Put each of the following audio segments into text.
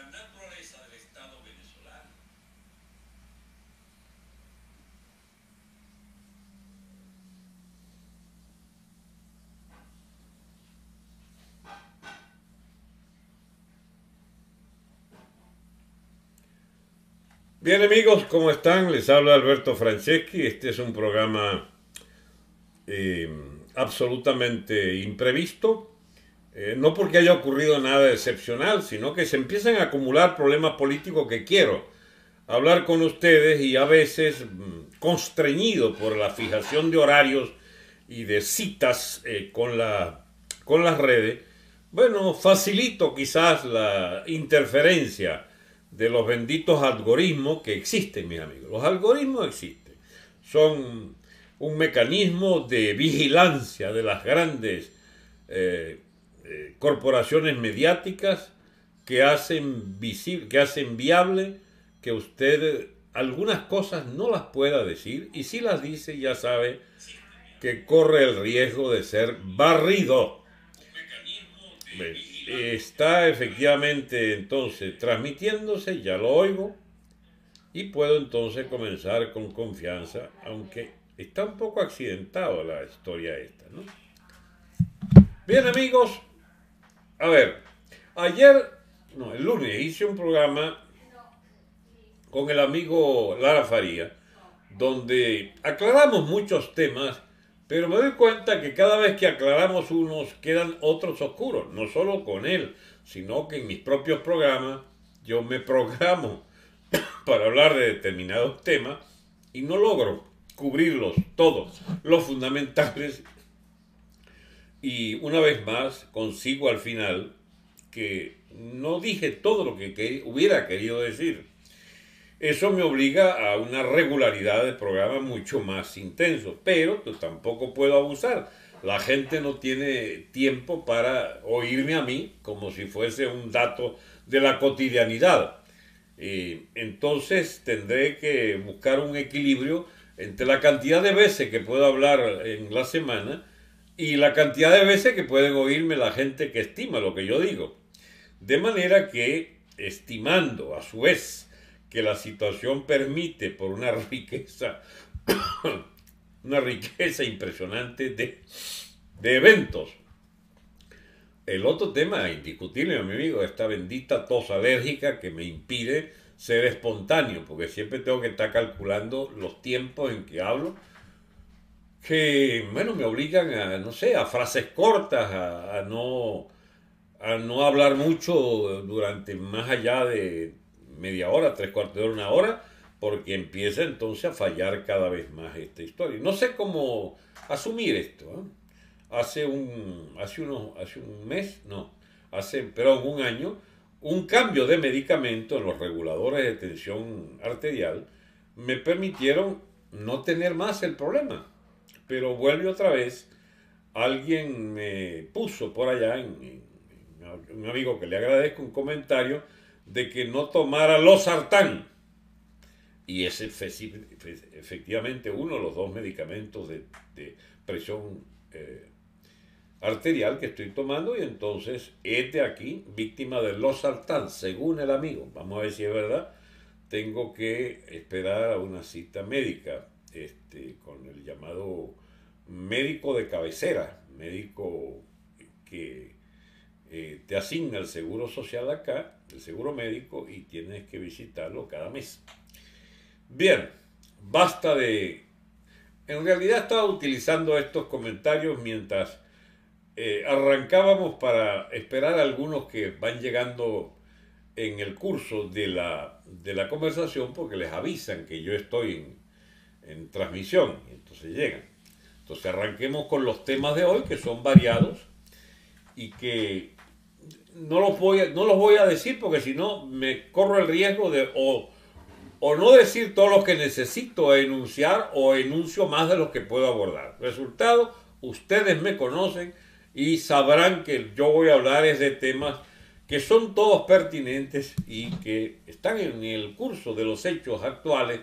la naturaleza del Estado venezolano. Bien amigos, ¿cómo están? Les habla Alberto Franceschi. Este es un programa eh, absolutamente imprevisto eh, no porque haya ocurrido nada excepcional, sino que se empiezan a acumular problemas políticos que quiero hablar con ustedes y a veces mm, constreñido por la fijación de horarios y de citas eh, con, la, con las redes, bueno, facilito quizás la interferencia de los benditos algoritmos que existen, mis amigos. Los algoritmos existen. Son un mecanismo de vigilancia de las grandes eh, eh, corporaciones mediáticas que hacen, visible, que hacen viable que usted algunas cosas no las pueda decir y si las dice ya sabe que corre el riesgo de ser barrido está efectivamente entonces transmitiéndose, ya lo oigo, y puedo entonces comenzar con confianza, aunque está un poco accidentado la historia esta. Bien amigos, a ver, ayer, no, el lunes hice un programa con el amigo Lara Faría, donde aclaramos muchos temas pero me doy cuenta que cada vez que aclaramos unos quedan otros oscuros, no solo con él, sino que en mis propios programas yo me programo para hablar de determinados temas y no logro cubrirlos todos, los fundamentales. Y una vez más consigo al final que no dije todo lo que hubiera querido decir. Eso me obliga a una regularidad de programa mucho más intenso, pero tampoco puedo abusar. La gente no tiene tiempo para oírme a mí como si fuese un dato de la cotidianidad. entonces tendré que buscar un equilibrio entre la cantidad de veces que puedo hablar en la semana y la cantidad de veces que pueden oírme la gente que estima lo que yo digo. De manera que, estimando a su vez que la situación permite por una riqueza, una riqueza impresionante de, de eventos. El otro tema indiscutible, mi amigo, esta bendita tos alérgica que me impide ser espontáneo, porque siempre tengo que estar calculando los tiempos en que hablo, que, bueno, me obligan a, no sé, a frases cortas, a, a no, a no hablar mucho durante más allá de media hora, tres cuartos de hora, una hora, porque empieza entonces a fallar cada vez más esta historia. No sé cómo asumir esto. ¿eh? Hace un, hace, uno, hace un mes, no, hace, pero un año, un cambio de medicamento en los reguladores de tensión arterial me permitieron no tener más el problema. Pero vuelve otra vez, alguien me puso por allá, en, un amigo que le agradezco, un comentario, de que no tomara losartán. Y es efectivamente uno de los dos medicamentos de, presión eh, arterial que estoy tomando y entonces este aquí, víctima del losartán, según el amigo. Vamos a ver si es verdad. Tengo que esperar a una cita médica este, con el llamado médico de cabecera, médico que eh, te asigna el seguro social acá, el seguro médico, y tienes que visitarlo cada mes. Bien, basta de... En realidad estaba utilizando estos comentarios mientras eh, arrancábamos para esperar a algunos que van llegando en el curso de la, de la conversación porque les avisan que yo estoy en, en transmisión, entonces llegan. Entonces arranquemos con los temas de hoy que son variados y que no los voy a, no los voy a decir porque si no me corro el riesgo de o, o no decir todos los que necesito enunciar o enuncio más de los que puedo abordar. Resultado, ustedes me conocen y sabrán que yo voy a hablar es de temas que son todos pertinentes y que están en el curso de los hechos actuales.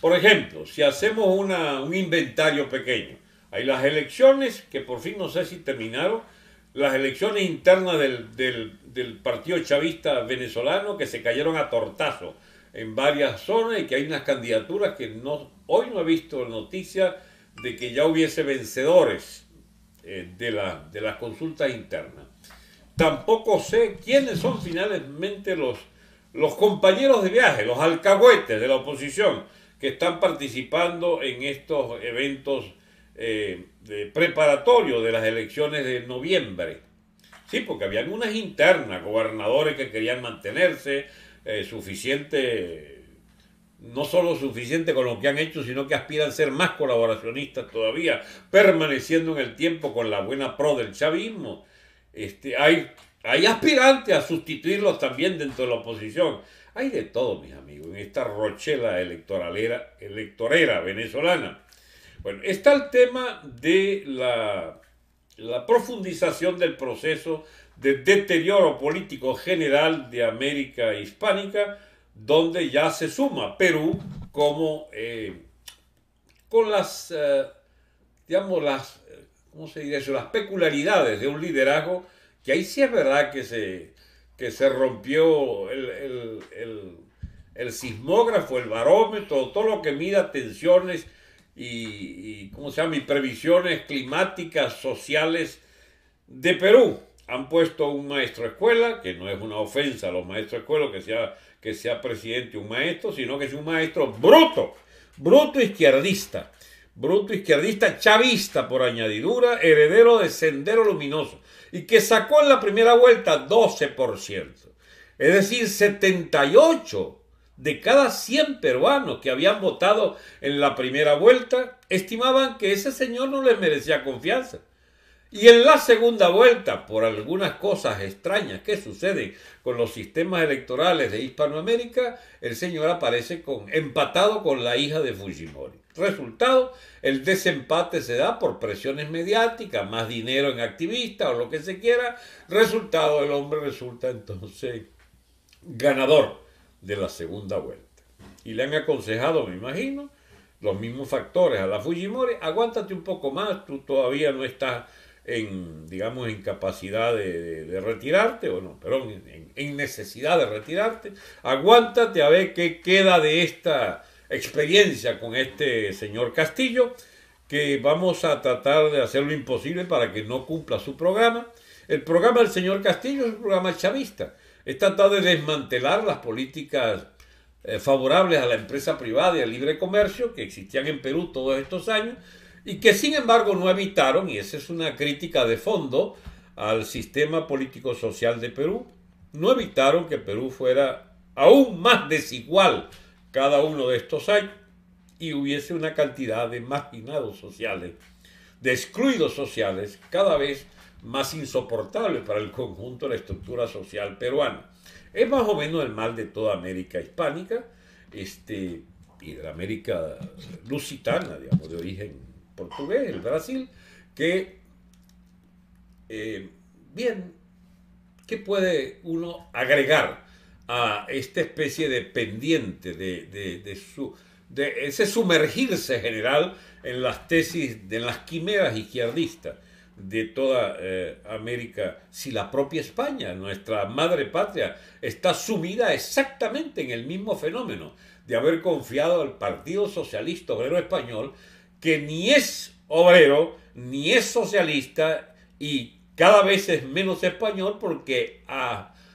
Por ejemplo, si hacemos una, un inventario pequeño, hay las elecciones que por fin no sé si terminaron, las elecciones internas del, Partido Chavista venezolano que se cayeron a tortazo en varias zonas y que hay unas candidaturas que no, hoy no he visto noticias de que ya hubiese vencedores eh, de, la, de las consultas internas. Tampoco sé quiénes son finalmente los, los compañeros de viaje, los alcahuetes de la oposición que están participando en estos eventos eh, preparatorios de las elecciones de noviembre. Sí, porque habían unas internas, gobernadores que querían mantenerse eh, suficiente, no solo suficiente con lo que han hecho, sino que aspiran a ser más colaboracionistas todavía, permaneciendo en el tiempo con la buena pro del chavismo. Este, hay, hay aspirantes a sustituirlos también dentro de la oposición. Hay de todo, mis amigos, en esta rochela electoralera, electorera venezolana. Bueno, está el tema de la, la profundización del proceso de deterioro político general de América Hispánica, donde ya se suma Perú como eh, con las, eh, digamos, las, ¿cómo se diría eso? las peculiaridades de un liderazgo que ahí sí es verdad que se, que se rompió el, el, sismógrafo, el barómetro, todo lo que mida tensiones y, ¿cómo se llama? y previsiones climáticas, sociales de Perú. Han puesto un maestro escuela, que no es una ofensa a los maestros de escuela que sea, que sea presidente un maestro, sino que es un maestro bruto, bruto izquierdista, bruto izquierdista chavista por añadidura, heredero de Sendero Luminoso y que sacó en la primera vuelta 12%. Es decir, 78 de cada 100 peruanos que habían votado en la primera vuelta estimaban que ese señor no les merecía confianza. Y en la segunda vuelta, por algunas cosas extrañas que suceden con los sistemas electorales de Hispanoamérica, el señor aparece con, empatado con la hija de Fujimori. Resultado, el desempate se da por presiones mediáticas, más dinero en activistas o lo que se quiera. Resultado, el hombre resulta entonces ganador de la segunda vuelta. Y le han aconsejado, me imagino, los mismos factores a la Fujimori, aguántate un poco más, tú todavía no estás en, digamos, en capacidad de, retirarte, o no, pero en, en, necesidad de retirarte, aguántate a ver qué queda de esta experiencia con este señor Castillo, que vamos a tratar de hacer lo imposible para que no cumpla su programa. El programa del señor Castillo es un programa chavista. Es tratar de desmantelar las políticas eh, favorables a la empresa privada y al libre comercio que existían en Perú todos estos años y que sin embargo no evitaron, y esa es una crítica de fondo al sistema político-social de Perú, no evitaron que Perú fuera aún más desigual cada uno de estos años y hubiese una cantidad de marginados sociales, de excluidos sociales cada vez más insoportables para el conjunto de la estructura social peruana. Es más o menos el mal de toda América hispánica este, y de la América lusitana, digamos, de origen portugués, el Brasil, que, eh, bien, ¿qué puede uno agregar a esta especie de pendiente de, su, de ese sumergirse general en las tesis, de las quimeras izquierdistas de toda eh, América, si la propia España, nuestra madre patria, está sumida exactamente en el mismo fenómeno de haber confiado al Partido Socialista Obrero Español que ni es obrero, ni es socialista y cada vez es menos español porque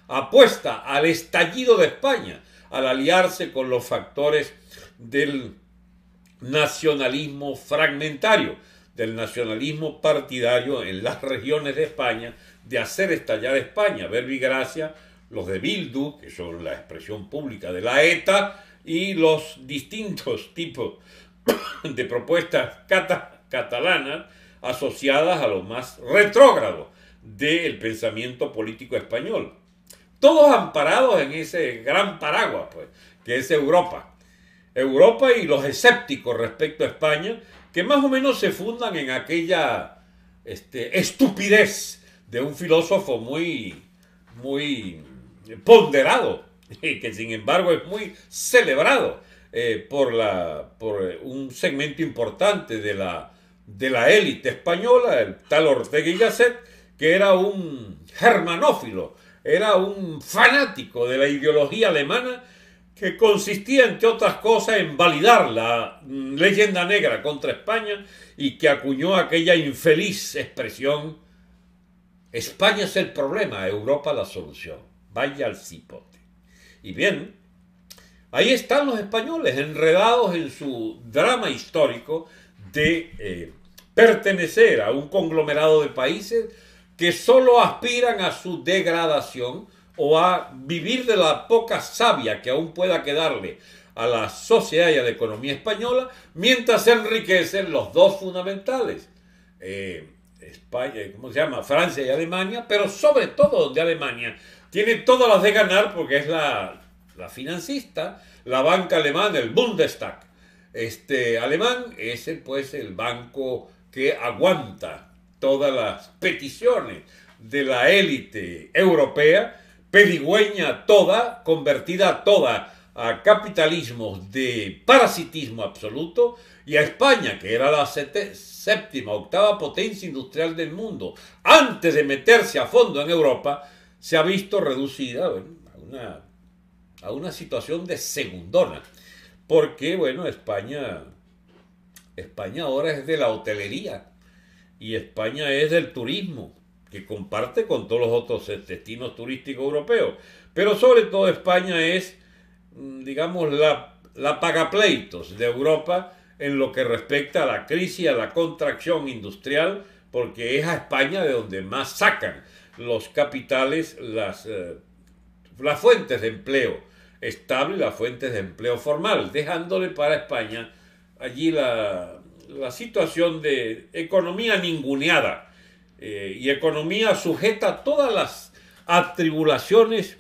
apuesta al estallido de España, al aliarse con los factores del nacionalismo fragmentario, del nacionalismo partidario en las regiones de España, de hacer estallar España. Verbigracia, los de Bildu, que son la expresión pública de la ETA, y los distintos tipos de propuestas catalanas asociadas a lo más retrógrado del pensamiento político español. Todos amparados en ese gran paraguas, pues, que es Europa. Europa y los escépticos respecto a España, que más o menos se fundan en aquella este, estupidez de un filósofo muy, muy ponderado, que sin embargo es muy celebrado eh, por, la, por un segmento importante de la, de la élite española, el tal Ortega y Gasset, que era un germanófilo, era un fanático de la ideología alemana que consistía, entre otras cosas, en validar la mm, leyenda negra contra España y que acuñó aquella infeliz expresión, España es el problema, Europa la solución, vaya al cipote. Y bien, ahí están los españoles enredados en su drama histórico de eh, pertenecer a un conglomerado de países que solo aspiran a su degradación o a vivir de la poca savia que aún pueda quedarle a la sociedad y a la economía española, mientras se enriquecen los dos fundamentales, eh, España, ¿cómo se llama? Francia y Alemania, pero sobre todo donde Alemania tiene todas las de ganar porque es la, la financista, la banca alemana, el Bundestag. Este alemán es pues el banco que aguanta todas las peticiones de la élite europea, pedigüeña toda, convertida toda a capitalismo de parasitismo absoluto, y a España, que era la séptima, octava potencia industrial del mundo, antes de meterse a fondo en Europa, se ha visto reducida a, una, a una situación de segundona. Porque, bueno, España, España ahora es de la hotelería y España es del turismo, que comparte con todos los otros destinos turísticos europeos. Pero sobre todo España es, mm, digamos, la, la pagapleitos de Europa en lo que respecta a la crisis, a la contracción industrial, porque es a España de donde más sacan los capitales, las, eh, las fuentes de empleo estable las fuentes de empleo formal, dejándole para España allí la, la situación de economía ninguneada eh, y economía sujeta a todas las atribulaciones,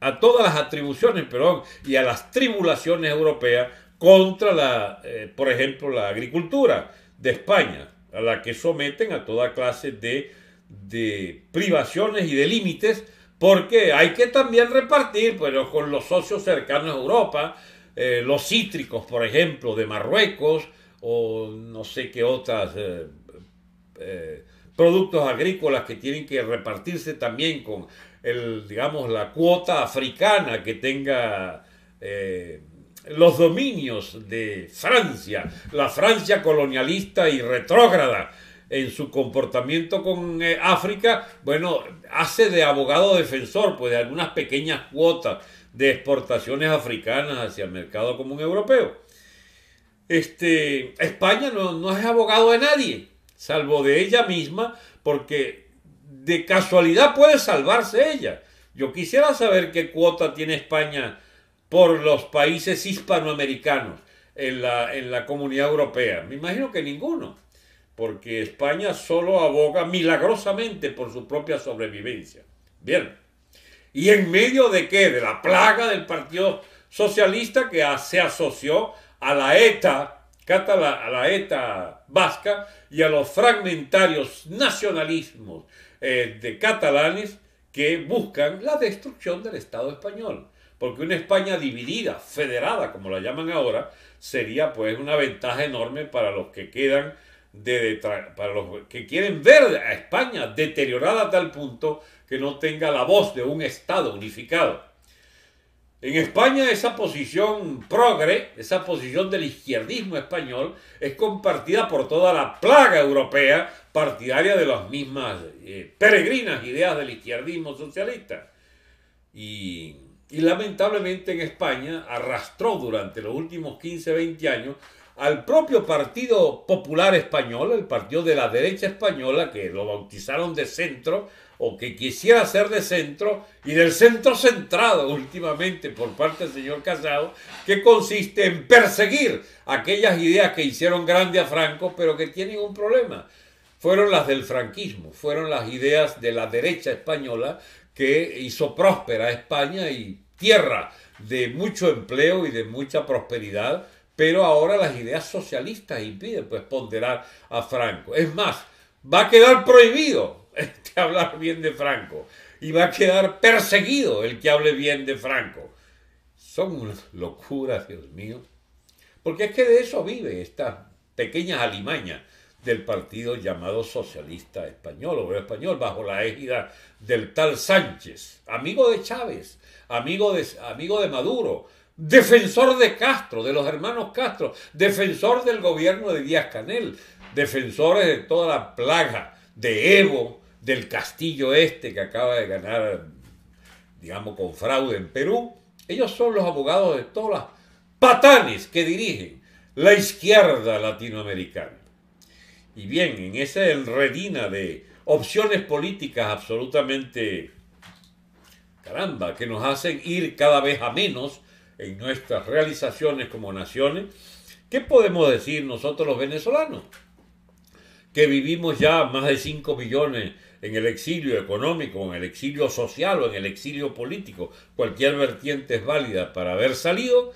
a todas las atribuciones, perdón, y a las tribulaciones europeas contra la, eh, por ejemplo, la agricultura de España, a la que someten a toda clase de, de privaciones y de límites, porque hay que también repartir, pero con los socios cercanos a Europa, eh, los cítricos, por ejemplo, de Marruecos, o no sé qué otras productos agrícolas que tienen que repartirse también con el, digamos, la cuota africana que tenga eh, los dominios de Francia, la Francia colonialista y retrógrada en su comportamiento con África, bueno, hace de abogado defensor pues de algunas pequeñas cuotas de exportaciones africanas hacia el mercado común europeo. Este, España no, no es abogado de nadie, salvo de ella misma, porque de casualidad puede salvarse ella. Yo quisiera saber qué cuota tiene España por los países hispanoamericanos en la, en la comunidad europea. Me imagino que ninguno, porque España solo aboga milagrosamente por su propia sobrevivencia. Bien. ¿Y en medio de qué? De la plaga del Partido Socialista que se asoció a la ETA, a la ETA y a los fragmentarios nacionalismos eh, de catalanes que buscan la destrucción del Estado español. Porque una España dividida, federada, como la llaman ahora, sería pues una ventaja enorme para los que quedan de, para los que quieren ver a España deteriorada a tal punto que no tenga la voz de un Estado unificado. En España esa posición progre, esa posición del izquierdismo español, es compartida por toda la plaga europea partidaria de las mismas eh, peregrinas ideas del izquierdismo socialista. Y, y lamentablemente en España arrastró durante los últimos 15, 20 años al propio Partido Popular Español, el partido de la derecha española, que lo bautizaron de centro, o que quisiera ser de centro y del centro centrado últimamente por parte del señor Casado, que consiste en perseguir aquellas ideas que hicieron grande a Franco, pero que tienen un problema. Fueron las del franquismo, fueron las ideas de la derecha española que hizo próspera a España y tierra de mucho empleo y de mucha prosperidad, pero ahora las ideas socialistas impiden pues ponderar a Franco. Es más, va a quedar prohibido este, hablar bien de Franco. Y va a quedar perseguido el que hable bien de Franco. Son unas locuras, Dios mío. Porque es que de eso vive esta pequeña alimaña del partido llamado Socialista Español, o Español, bajo la égida del tal Sánchez, amigo de Chávez, amigo de, amigo de Maduro, defensor de Castro, de los hermanos Castro, defensor del gobierno de Díaz Canel, defensores de toda la plaga de Evo, del castillo este que acaba de ganar, digamos, con fraude en Perú, Ellos son los abogados de todas las patanes que dirigen la izquierda latinoamericana. Y bien, en esa enredina de opciones políticas absolutamente, caramba, que nos hacen ir cada vez a menos en nuestras realizaciones como naciones, ¿qué podemos decir nosotros los venezolanos? Que vivimos ya más de 5 millones en el exilio económico, en el exilio social o en el exilio político, cualquier vertiente es válida para haber salido,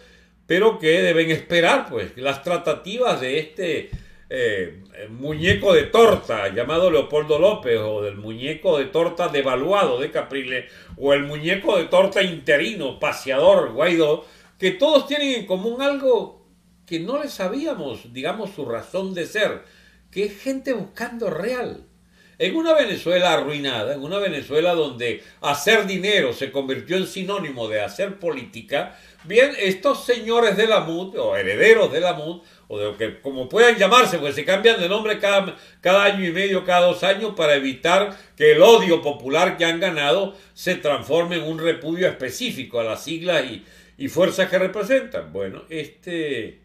pero que deben esperar pues las tratativas de este eh, muñeco de torta llamado Leopoldo López o del muñeco de torta devaluado de Capriles o el muñeco de torta interino, paseador Guaidó, que todos tienen en común algo que no le sabíamos, digamos, su razón de ser, que es gente buscando real. En una Venezuela arruinada, en una Venezuela donde hacer dinero se convirtió en sinónimo de hacer política, bien, estos señores de la MUD, o herederos de la MUD, o de lo que como puedan llamarse, porque se cambian de nombre cada, cada año y medio, cada dos años, para evitar que el odio popular que han ganado se transforme en un repudio específico a las siglas y, y fuerzas que representan. Bueno, este,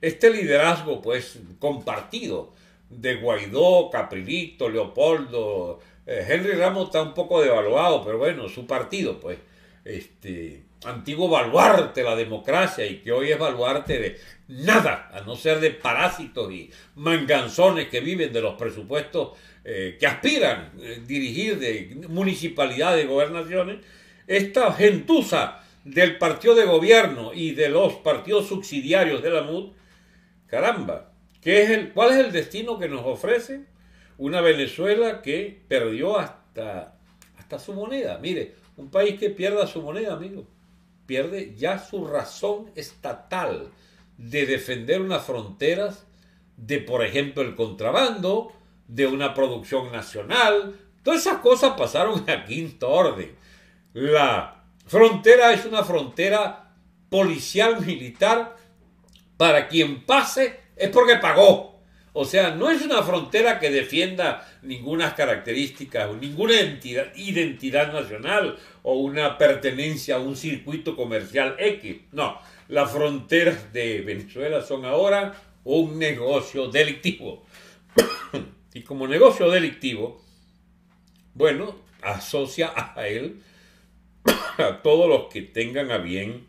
este liderazgo, pues, compartido, de Guaidó, Caprilito, Leopoldo. Eh, Henry Ramos está un poco devaluado, pero bueno, su partido, pues, este, antiguo baluarte la democracia y que hoy es baluarte de nada, a no ser de parásitos y manganzones que viven de los presupuestos eh, que aspiran eh, dirigir de municipalidades, gobernaciones, esta gentuza del partido de gobierno y de los partidos subsidiarios de la MUD, caramba, es el, ¿Cuál es el destino que nos ofrece? Una Venezuela que perdió hasta, hasta su moneda. Mire, un país que pierda su moneda, amigo, pierde ya su razón estatal de defender unas fronteras de, por ejemplo, el contrabando, de una producción nacional. Todas esas cosas pasaron a quinto orden. La frontera es una frontera policial militar para quien pase es porque pagó. O sea, no es una frontera que defienda ninguna característica o ninguna identidad, identidad nacional o una pertenencia a un circuito comercial X. No, las fronteras de Venezuela son ahora un negocio delictivo. y como negocio delictivo, bueno, asocia a él a todos los que tengan a bien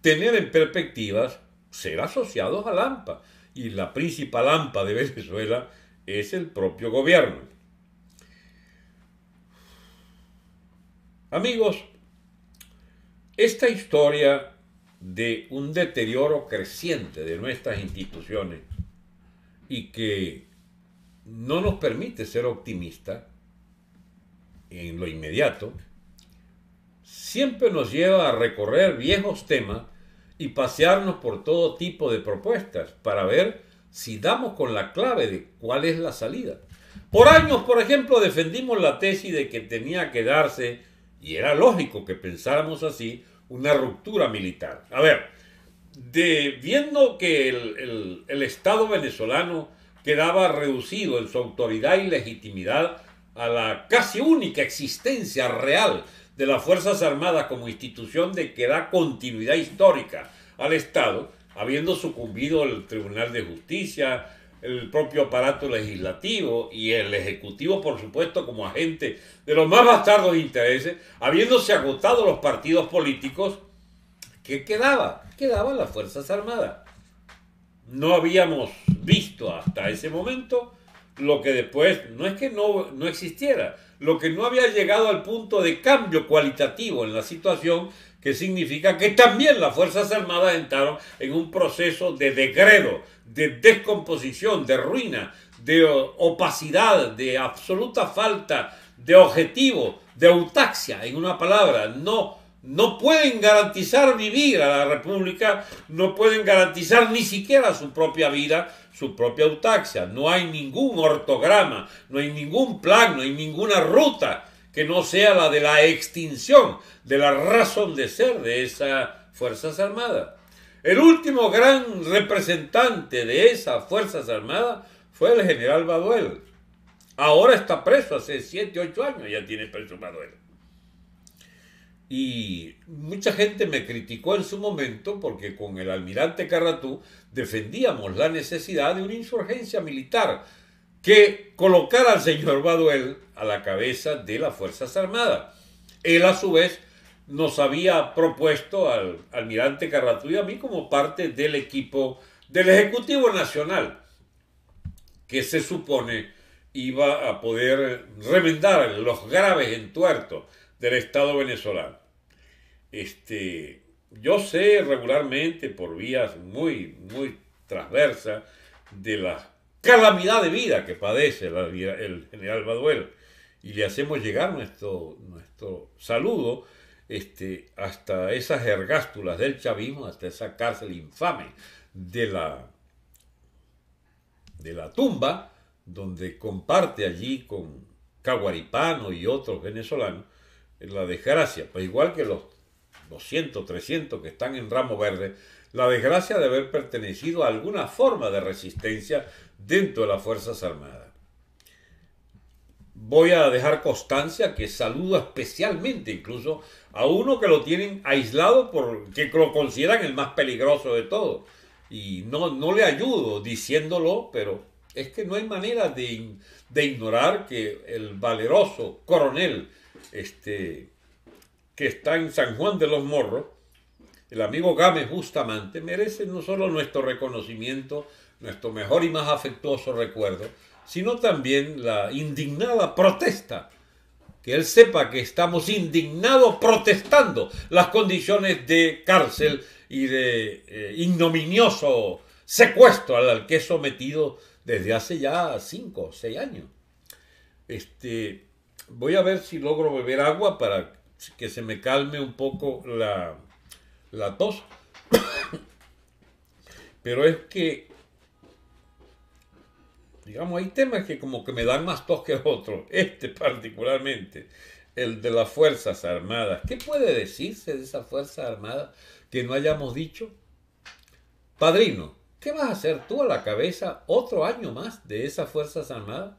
tener en perspectivas ser asociados a AMPA. Y la principal AMPA de Venezuela es el propio gobierno. Amigos, esta historia de un deterioro creciente de nuestras instituciones y que no nos permite ser optimistas en lo inmediato, siempre nos lleva a recorrer viejos temas y pasearnos por todo tipo de propuestas para ver si damos con la clave de cuál es la salida. Por años, por ejemplo, defendimos la tesis de que tenía que darse, y era lógico que pensáramos así, una ruptura militar. A ver, viendo que el, el Estado venezolano quedaba reducido en su autoridad y legitimidad a la casi única existencia real de las Fuerzas Armadas como institución de que da continuidad histórica al Estado, habiendo sucumbido el Tribunal de Justicia, el propio aparato legislativo y el Ejecutivo, por supuesto, como agente de los más bastardos intereses, habiéndose agotado los partidos políticos, ¿qué quedaba? Quedaban las Fuerzas Armadas. No habíamos visto hasta ese momento lo que después, no es que no, no existiera, lo que no había llegado al punto de cambio cualitativo en la situación, que significa que también las Fuerzas Armadas entraron en un proceso de degredo, de descomposición, de ruina, de opacidad, de absoluta falta de objetivo, de autaxia, en una palabra, no no pueden garantizar vivir a la República, no pueden garantizar ni siquiera su propia vida, su propia autaxia. No hay ningún ortograma, no hay ningún plan, no hay ninguna ruta que no sea la de la extinción de la razón de ser de esas Fuerzas Armadas. El último gran representante de esas Fuerzas Armadas fue el general Baduel. Ahora está preso hace 7, 8 años, ya tiene preso Baduel. Y mucha gente me criticó en su momento porque con el almirante Carratú defendíamos la necesidad de una insurgencia militar que colocara al señor Baduel a la cabeza de las Fuerzas Armadas. Él a su vez nos había propuesto al almirante Carratú y a mí como parte del equipo del Ejecutivo Nacional, que se supone iba a poder remendar los graves entuertos del Estado venezolano. Este, yo sé regularmente por vías muy, muy transversas de la calamidad de vida que padece el, general Baduel y le hacemos llegar nuestro, nuestro saludo este, hasta esas ergástulas del chavismo, hasta esa cárcel infame de la, de la tumba, donde comparte allí con Caguaripano y otros venezolanos la desgracia, pues igual que los 200, 300 que están en ramo verde, la desgracia de haber pertenecido a alguna forma de resistencia dentro de las Fuerzas Armadas. Voy a dejar constancia que saludo especialmente incluso a uno que lo tienen aislado porque lo consideran el más peligroso de todos. Y no, no le ayudo diciéndolo, pero es que no hay manera de, de ignorar que el valeroso coronel este, que está en San Juan de los Morros, el amigo Gámez Bustamante, merece no solo nuestro reconocimiento, nuestro mejor y más afectuoso recuerdo, sino también la indignada protesta. Que él sepa que estamos indignados protestando las condiciones de cárcel y de eh, ignominioso secuestro al que es sometido desde hace ya cinco o seis años. Este, voy a ver si logro beber agua para que se me calme un poco la, la tos. Pero es que, digamos, hay temas que como que me dan más tos que otros. Este particularmente, el de las Fuerzas Armadas. ¿Qué puede decirse de esa Fuerza Armada que no hayamos dicho? Padrino, ¿qué vas a hacer tú a la cabeza otro año más de esas Fuerzas Armadas?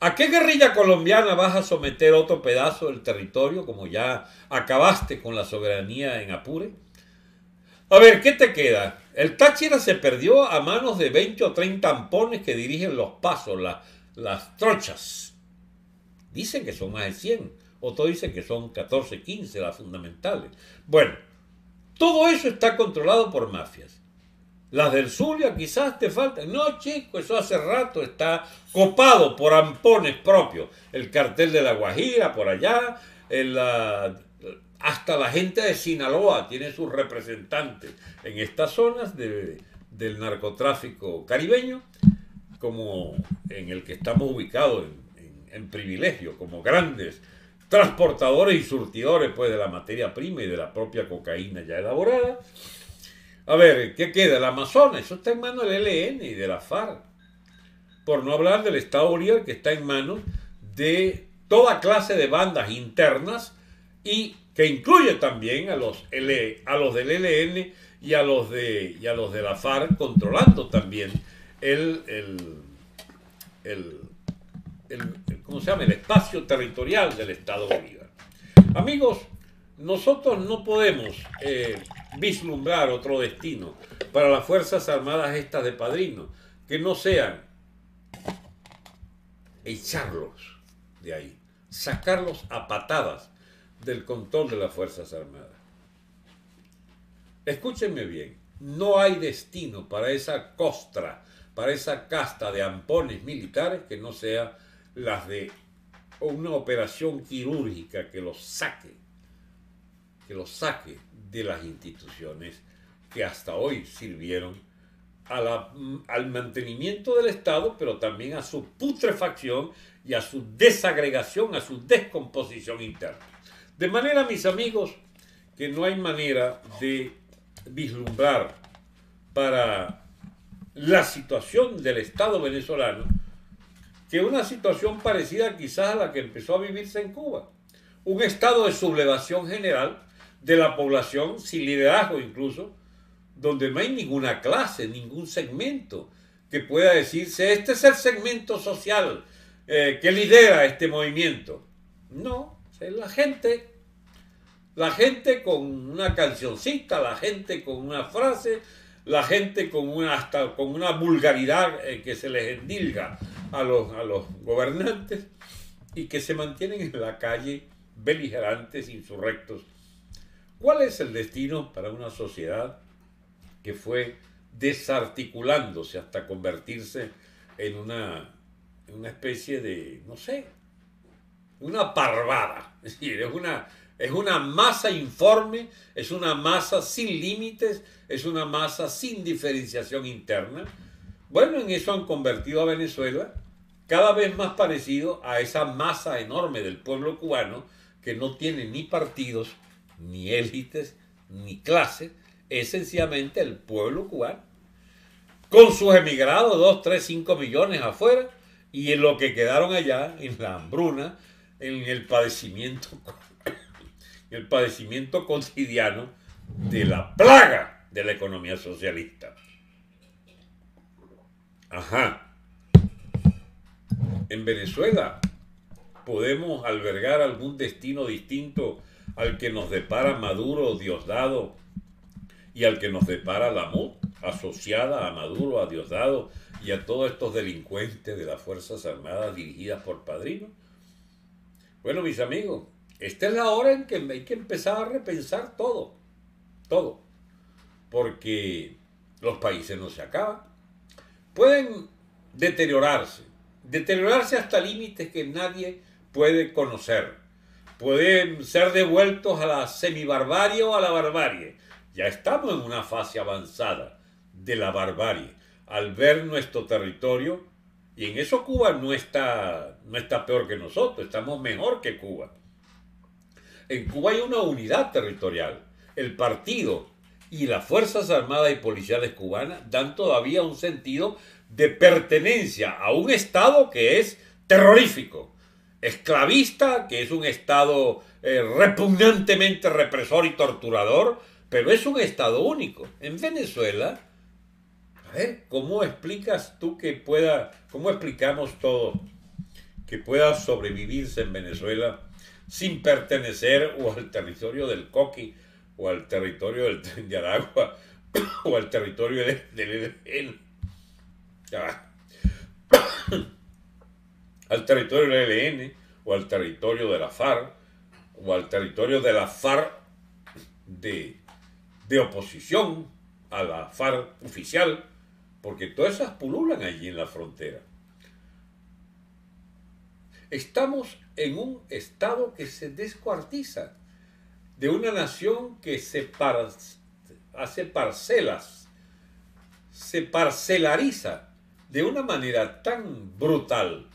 ¿A qué guerrilla colombiana vas a someter otro pedazo del territorio como ya acabaste con la soberanía en Apure? A ver, ¿qué te queda? El Táchira se perdió a manos de 20 o 30 ampones que dirigen los pasos, las trochas. Dicen que son más de 100, otros dicen que son 14, 15 las fundamentales. Bueno, todo eso está controlado por mafias. Las del Zulia quizás te faltan. No, chico, eso hace rato está copado por ampones propios. El cartel de la Guajira por allá, hasta la gente de Sinaloa tiene sus representantes en estas zonas del narcotráfico caribeño, como en el que estamos ubicados en, privilegio, como grandes transportadores y surtidores pues, de la materia prima y de la propia cocaína ya elaborada. A ver, ¿qué queda? El Amazonas, eso está en manos del ELN y de la FARC. Por no hablar del Estado Bolívar que está en manos de toda clase de bandas internas y que incluye también a los, a los del ELN y a los de, a los la FARC, controlando también el, el, ¿cómo se llama? el espacio territorial del Estado Bolívar. Amigos, nosotros no podemos eh, vislumbrar otro destino para las Fuerzas Armadas estas de Padrino, que no sean echarlos de ahí, sacarlos a patadas del control de las Fuerzas Armadas. Escúchenme bien, no hay destino para esa costra, para esa casta de ampones militares que no sea las de una operación quirúrgica que los saque, que los saque de las instituciones que hasta hoy sirvieron al mantenimiento del Estado, pero también a su putrefacción y a su desagregación, a su descomposición interna. De manera, mis amigos, que no hay manera de vislumbrar para la situación del Estado venezolano que una situación parecida quizás a la que empezó a vivirse en Cuba. Un estado de sublevación general de la población, sin liderazgo incluso, donde no hay ninguna clase, ningún segmento que pueda decirse, este es el segmento social eh, que lidera este movimiento. No, la gente, La gente con una cancioncita, la gente con una frase, la gente con una, hasta con una vulgaridad eh, que se les endilga a los, a los gobernantes y que se mantienen en la calle beligerantes, insurrectos. ¿Cuál es el destino para una sociedad que fue desarticulándose hasta convertirse en una, una especie de, no sé, una parvada? Es decir, es una, es una masa informe, es una masa sin límites, es una masa sin diferenciación interna. Bueno, en eso han convertido a Venezuela cada vez más parecido a esa masa enorme del pueblo cubano que no tiene ni partidos, ni élites, ni clases, es sencillamente el pueblo cubano. Con sus emigrados, 2, 3, 5 millones afuera, y en lo que quedaron allá, en la hambruna, en el padecimiento el padecimiento cotidiano de la plaga de la economía socialista. Ajá. En Venezuela podemos albergar algún destino distinto al que nos depara Maduro, Diosdado, y al que nos depara la MUD, asociada a Maduro, a Diosdado y a todos estos delincuentes de las Fuerzas Armadas dirigidas por Padrino. Bueno, mis amigos, esta es la hora en que hay que empezar a repensar todo, todo, porque los países no se acaban. Pueden deteriorarse, deteriorarse hasta límites que nadie puede conocer. Pueden ser devueltos a la semibarbarie o a la barbarie. Ya estamos en una fase avanzada de la barbarie. Al ver nuestro territorio, y en eso Cuba no está, no está peor que nosotros, estamos mejor que Cuba. En Cuba hay una unidad territorial. El partido y las Fuerzas Armadas y Policiales cubanas dan todavía un sentido de pertenencia a un Estado que es terrorífico, esclavista, que es un Estado eh, repugnantemente represor y torturador, pero es un Estado único. En Venezuela, ver, ¿cómo explicas tú que pueda, cómo explicamos todo, que pueda sobrevivirse en Venezuela sin pertenecer o al territorio del Coqui, o al territorio del Tren de Aragua, o al territorio del ELN. al territorio del ELN, o al territorio de la FARC, o al territorio de la FARC de, de oposición a la FARC oficial, porque todas esas pululan allí en la frontera. Estamos en un estado que se descuartiza, de una nación que se hace parcelas, se parcelariza de una manera tan brutal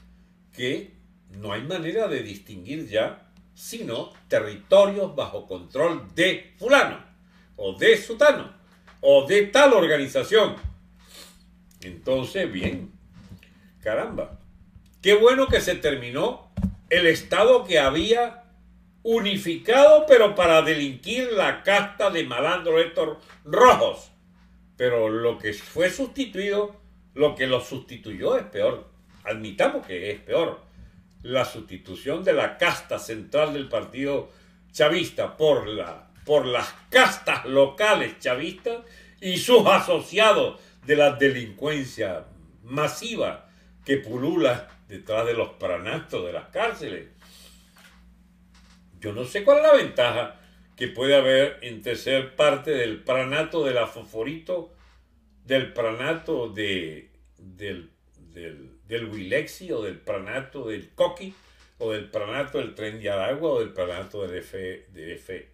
que no hay manera de distinguir ya sino territorios bajo control de fulano o de sutano o de tal organización. Entonces, bien, caramba, Qué bueno que se terminó el Estado que había unificado, pero para delinquir la casta de malandros estos rojos. Pero lo que fue sustituido, lo que lo sustituyó es peor. Admitamos que es peor. La sustitución de la casta central del partido chavista por, la, por las castas locales chavistas y sus asociados de la delincuencia masiva que pulula detrás de los pranatos de las cárceles. Yo no sé cuál es la ventaja que puede haber entre ser parte del pranato de la Fosforito, del pranato de, del, del, del Wilexi o del pranato del Coqui o del pranato del Tren de Aragua o del pranato del, F, del, F,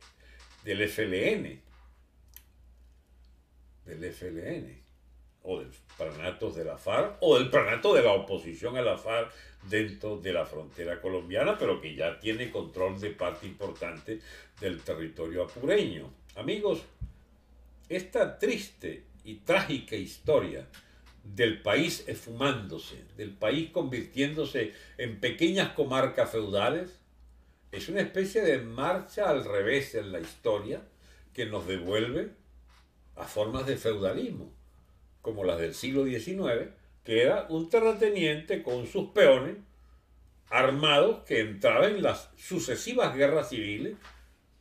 del FLN. Del FLN o del pranatos de la FARC o del pranato de la oposición a la FARC dentro de la frontera colombiana, pero que ya tiene control de parte importante del territorio apureño. Amigos, esta triste y trágica historia del país esfumándose, del país convirtiéndose en pequeñas comarcas feudales, es una especie de marcha al revés en la historia que nos devuelve a formas de feudalismo como las del siglo XIX, que era un terrateniente con sus peones armados que entraban en las sucesivas guerras civiles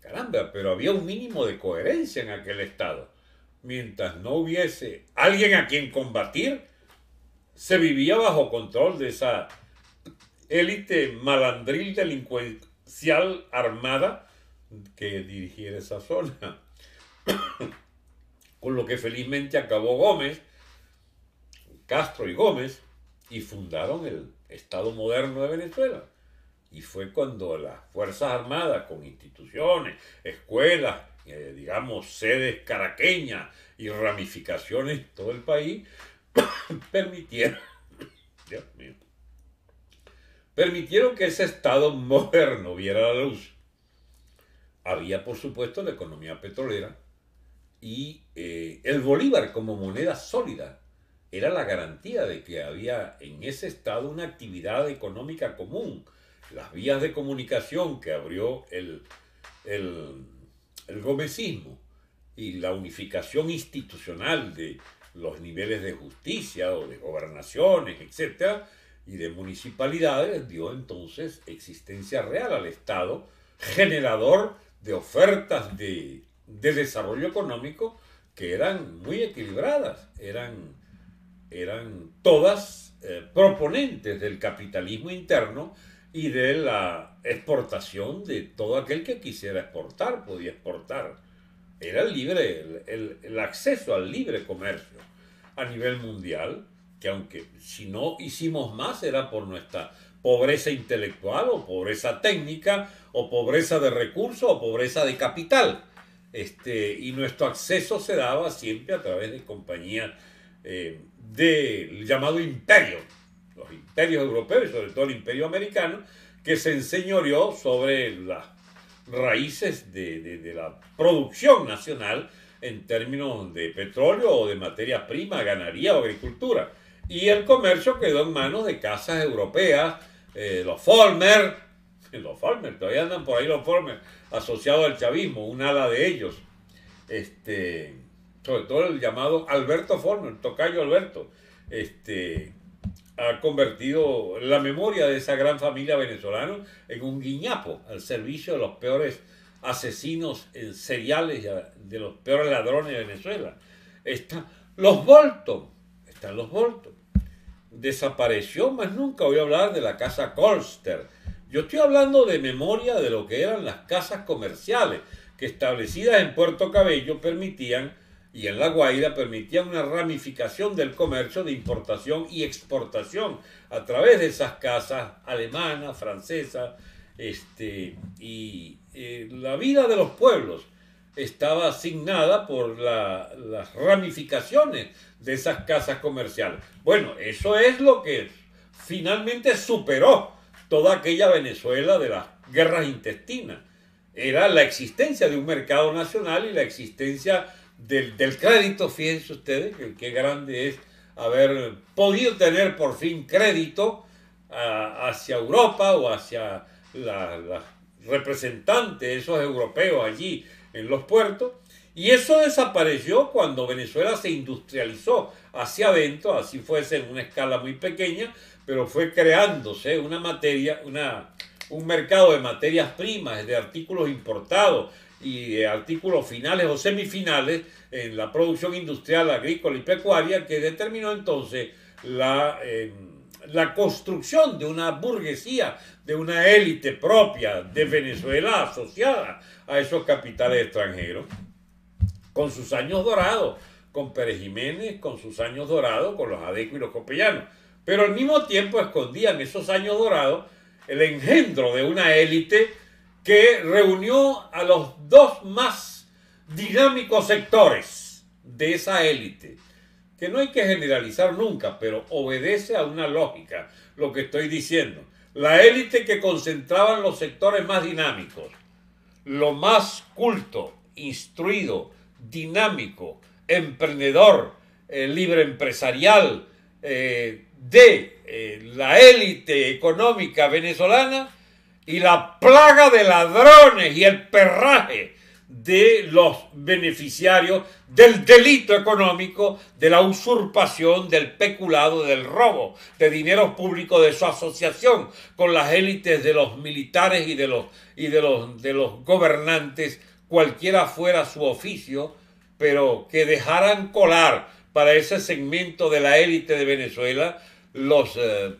Caramba, pero había un mínimo de coherencia en aquel Estado. Mientras no hubiese alguien a quien combatir, se vivía bajo control de esa élite malandril delincuencial armada que dirigiera esa zona. Con lo que felizmente acabó Gómez, Castro y Gómez, y fundaron el Estado moderno de Venezuela. Y fue cuando las Fuerzas Armadas, con instituciones, escuelas, eh, digamos, sedes caraqueñas y ramificaciones en todo el país, permitieron, permitieron que ese Estado moderno viera la luz. Había, por supuesto, la economía petrolera y eh, el bolívar como moneda sólida era la garantía de que había en ese Estado una actividad económica común las vías de comunicación que abrió el, el, el gomecismo y la unificación institucional de los niveles de justicia o de gobernaciones, etc., y de municipalidades, dio entonces existencia real al Estado, generador de ofertas de, de desarrollo económico que eran muy equilibradas, eran, eran todas eh, proponentes del capitalismo interno y de la exportación de todo aquel que quisiera exportar, podía exportar. Era libre, el, acceso al libre comercio a nivel mundial, que aunque si no hicimos más era por nuestra pobreza intelectual o pobreza técnica o pobreza de recursos o pobreza de capital. Este, y nuestro acceso se daba siempre a través de compañías eh, del llamado imperio, los imperios europeos y sobre todo el imperio americano, que se enseñoreó sobre las raíces de, la producción nacional en términos de petróleo o de materias primas, ganadería o agricultura. Y el comercio quedó en manos de casas europeas, eh, los Folmer, los Folmer, todavía andan por ahí los Folmer, asociados al chavismo, un ala de ellos, este, sobre todo el llamado Alberto Folmer, tocayo Alberto, este, ha convertido la memoria de esa gran familia venezolana en un guiñapo al servicio de los peores asesinos en seriales, de los peores ladrones de Venezuela. Están los Bolton, están los Bolton. Desapareció, más nunca voy a hablar de la casa Colster. Yo estoy hablando de memoria de lo que eran las casas comerciales, que establecidas en Puerto Cabello permitían y en La Guaira permitían una ramificación del comercio de importación y exportación a través de esas casas alemanas, francesas, este, y eh, la vida de los pueblos estaba asignada por las ramificaciones de esas casas comerciales. Bueno, eso es lo que finalmente superó toda aquella Venezuela de las guerras intestinas. Era la existencia de un mercado nacional y la existencia del, crédito, fíjense ustedes, que, qué grande es haber podido tener por fin crédito hacia Europa o hacia la, representantes, esos europeos allí en los puertos. Y eso desapareció cuando Venezuela se industrializó hacia adentro, así fuese en una escala muy pequeña, pero fue creándose una materia, una, un mercado de materias primas, de artículos importados, y artículos finales o semifinales en la producción industrial, agrícola y pecuaria que determinó entonces la, em, la construcción de una burguesía, de una élite propia de Venezuela asociada a esos capitales extranjeros, con sus años dorados, con Pérez Jiménez, con sus años dorados, con los Adeco y los Copellanos, pero al mismo tiempo escondían esos años dorados el engendro de una élite que reunió a los dos más dinámicos sectores de esa élite, que no hay que generalizar nunca, pero obedece a una lógica lo que estoy diciendo. La élite que concentraba los sectores más dinámicos, lo más culto, instruido, dinámico, emprendedor, eh, libre empresarial eh, de eh, la élite económica venezolana, y la plaga de ladrones y el perraje de los beneficiarios del delito económico, de la usurpación, del peculado, del robo de dinero público, de su asociación con las élites de los militares y de los, y de los, de los gobernantes, cualquiera fuera su oficio, pero que dejaran colar para ese segmento de la élite de Venezuela los, eh,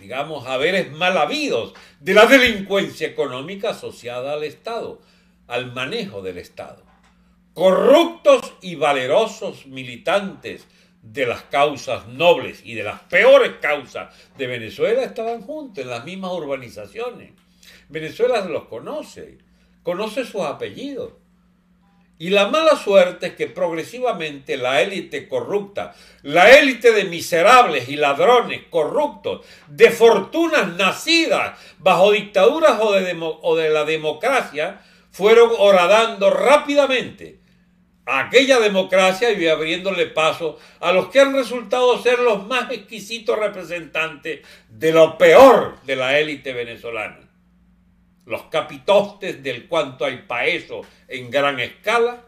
digamos, haberes mal habidos de la delincuencia económica asociada al Estado al manejo del Estado. Corruptos y valerosos militantes de las causas nobles y de las peores causas de Venezuela estaban juntos en las mismas urbanizaciones. Venezuela los conoce, conoce sus apellidos. Y la mala suerte es que progresivamente la élite corrupta, la élite de miserables y ladrones corruptos, de fortunas nacidas bajo dictaduras o de, o de la democracia, fueron horadando rápidamente a aquella democracia y abriéndole paso a los que han resultado ser los más exquisitos representantes de lo peor de la élite venezolana. Los capitostes del cuanto hay paeso en gran escala,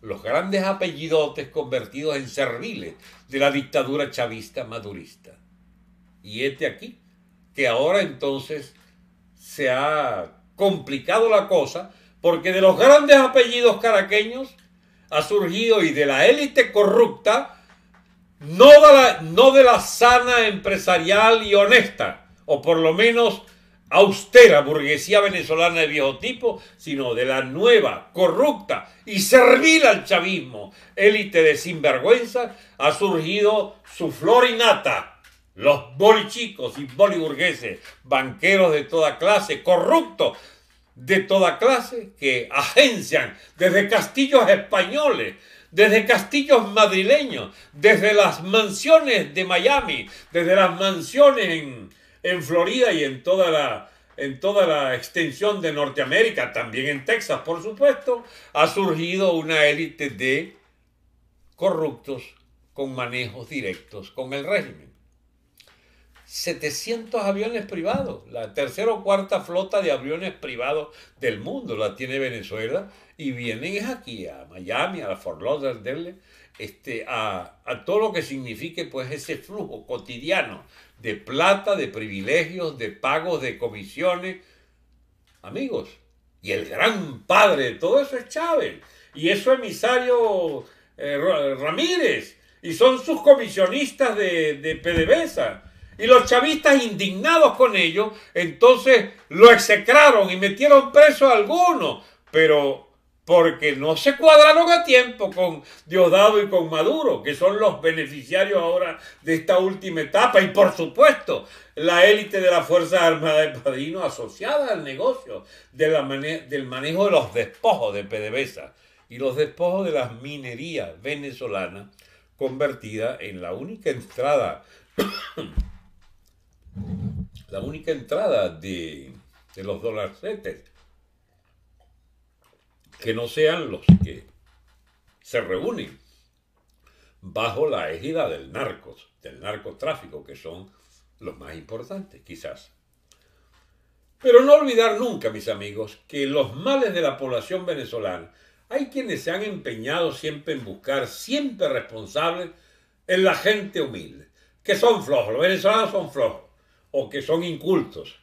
los grandes apellidotes convertidos en serviles de la dictadura chavista madurista. Y este aquí, que ahora entonces se ha complicado la cosa porque de los grandes apellidos caraqueños ha surgido y de la élite corrupta, no de, la, no de la sana empresarial y honesta, o por lo menos austera burguesía venezolana de viejo tipo, sino de la nueva, corrupta y servil al chavismo, élite de sinvergüenza, ha surgido su florinata, los bolichicos y boliburgueses, banqueros de toda clase, corruptos, de toda clase que agencian desde castillos españoles, desde castillos madrileños, desde las mansiones de Miami, desde las mansiones en, en Florida y en toda la en toda la extensión de Norteamérica, también en Texas, por supuesto, ha surgido una élite de corruptos con manejos directos con el régimen. 700 aviones privados, la tercera o cuarta flota de aviones privados del mundo la tiene Venezuela y vienen aquí a Miami, a la Fort Lauderdale, este, a, a todo lo que signifique pues ese flujo cotidiano de plata, de privilegios, de pagos, de comisiones. Amigos, y el gran padre de todo eso es Chávez, y es su emisario eh, Ramírez, y son sus comisionistas de, de PDVSA. Y los chavistas indignados con ello, entonces lo execraron y metieron preso a algunos, pero porque no se cuadraron a tiempo con Diosdado y con Maduro, que son los beneficiarios ahora de esta última etapa, y por supuesto la élite de las Fuerzas Armadas de Padrino asociada al negocio del manejo de los despojos de PDVSA y los despojos de las minerías venezolanas convertida en la única entrada la única entrada de, de los dolarcetes que no sean los que se reúnen bajo la égida del narcos, del narcotráfico, que son los más importantes, quizás. Pero no olvidar nunca, mis amigos, que los males de la población venezolana, hay quienes se han empeñado siempre en buscar, siempre responsables, en la gente humilde, que son flojos, los venezolanos son flojos o que son incultos.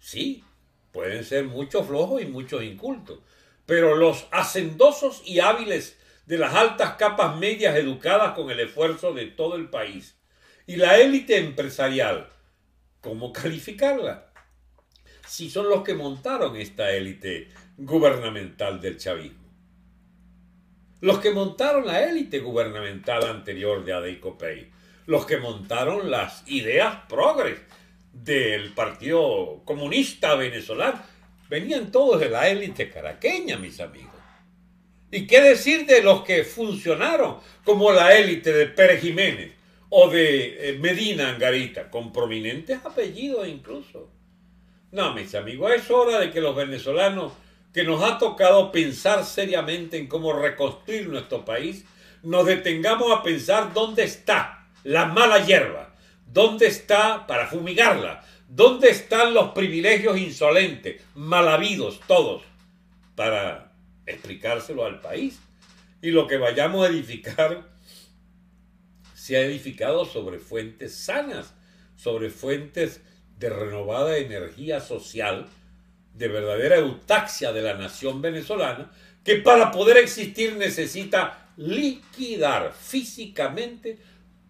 Sí, pueden ser muchos flojos y muchos incultos, pero los hacendosos y hábiles de las altas capas medias educadas con el esfuerzo de todo el país y la élite empresarial, ¿cómo calificarla? Si son los que montaron esta élite gubernamental del chavismo. Los que montaron la élite gubernamental anterior de Adeico Pei. Los que montaron las ideas progres del Partido Comunista Venezolano. Venían todos de la élite caraqueña, mis amigos. ¿Y qué decir de los que funcionaron como la élite de Pérez Jiménez o de eh, Medina Angarita, con prominentes apellidos incluso? No, mis amigos, es hora de que los venezolanos que nos ha tocado pensar seriamente en cómo reconstruir nuestro país, nos detengamos a pensar dónde está la mala hierba ¿Dónde está para fumigarla? ¿Dónde están los privilegios insolentes, mal habidos todos, para explicárselo al país. Y lo que vayamos a edificar se ha edificado sobre fuentes sanas, sobre fuentes de renovada energía social, de verdadera eutaxia de la nación venezolana, que para poder existir necesita liquidar físicamente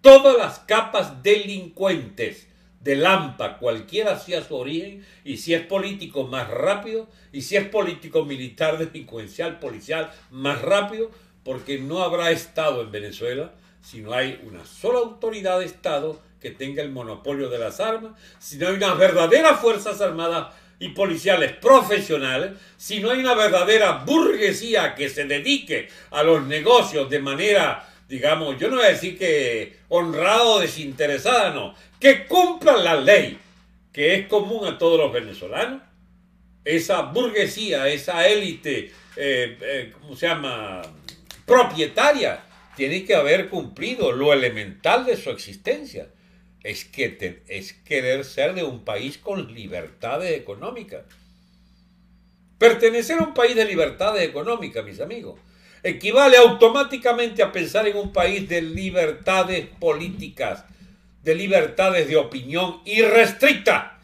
todas las capas delincuentes de Lampa, cualquiera sea su origen, y si es político más rápido, y si es político militar, delincuencial, policial, más rápido, porque no habrá Estado en Venezuela si no hay una sola autoridad de Estado que tenga el monopolio de las armas, si no hay unas verdaderas Fuerzas Armadas y policiales profesionales, si no hay una verdadera burguesía que se dedique a los negocios de manera, digamos, yo no voy a decir que honrada o desinteresada, no, que cumplan la ley, que es común a todos los venezolanos, esa burguesía, esa élite, eh, eh, ¿cómo se llama?, propietaria, tiene que haber cumplido lo elemental de su existencia es, que es querer ser de un país con libertades económicas. Pertenecer a un país de libertades económicas, mis amigos, equivale automáticamente a pensar en un país de libertades políticas, de libertades de opinión irrestricta,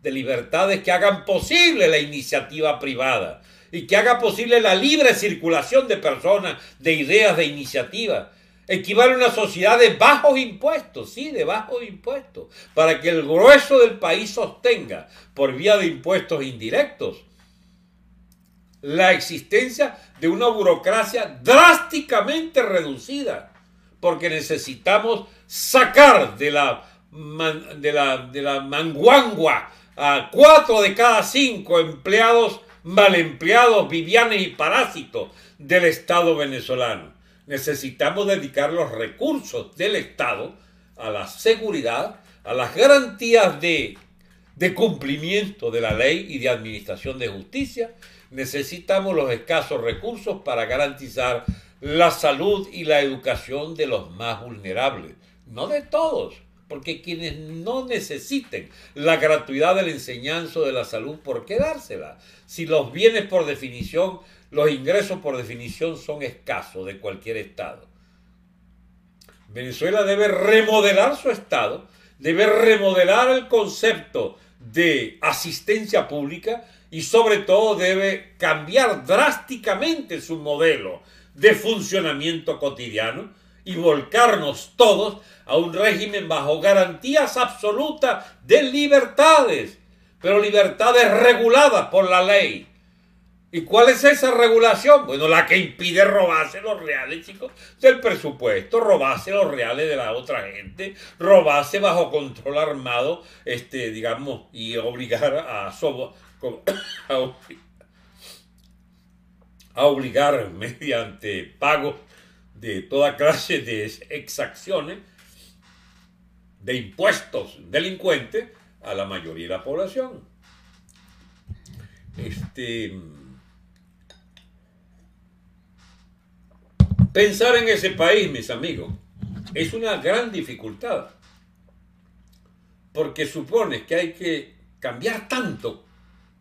de libertades que hagan posible la iniciativa privada y que haga posible la libre circulación de personas, de ideas, de iniciativas. Equivale a una sociedad de bajos impuestos, sí, de bajos impuestos, para que el grueso del país sostenga, por vía de impuestos indirectos, la existencia de una burocracia drásticamente reducida, porque necesitamos sacar de la, de la, de la manguangua a cuatro de cada cinco empleados mal empleados, vivianes y parásitos del Estado venezolano necesitamos dedicar los recursos del Estado a la seguridad, a las garantías de, de cumplimiento de la ley y de administración de justicia. Necesitamos los escasos recursos para garantizar la salud y la educación de los más vulnerables, no de todos, porque quienes no necesiten la gratuidad de la enseñanza de la salud, ¿por qué dársela? Si los bienes por definición los ingresos por definición son escasos de cualquier Estado. Venezuela debe remodelar su Estado, debe remodelar el concepto de asistencia pública y sobre todo debe cambiar drásticamente su modelo de funcionamiento cotidiano y volcarnos todos a un régimen bajo garantías absolutas de libertades, pero libertades reguladas por la ley ¿Y cuál es esa regulación? Bueno, la que impide robarse los reales, chicos, del presupuesto, robarse los reales de la otra gente, robarse bajo control armado, este, digamos, y obligar a, a obligar mediante pago de toda clase de exacciones, de impuestos delincuentes a la mayoría de la población. Este Pensar en ese país, mis amigos, es una gran dificultad, porque supone que hay que cambiar tanto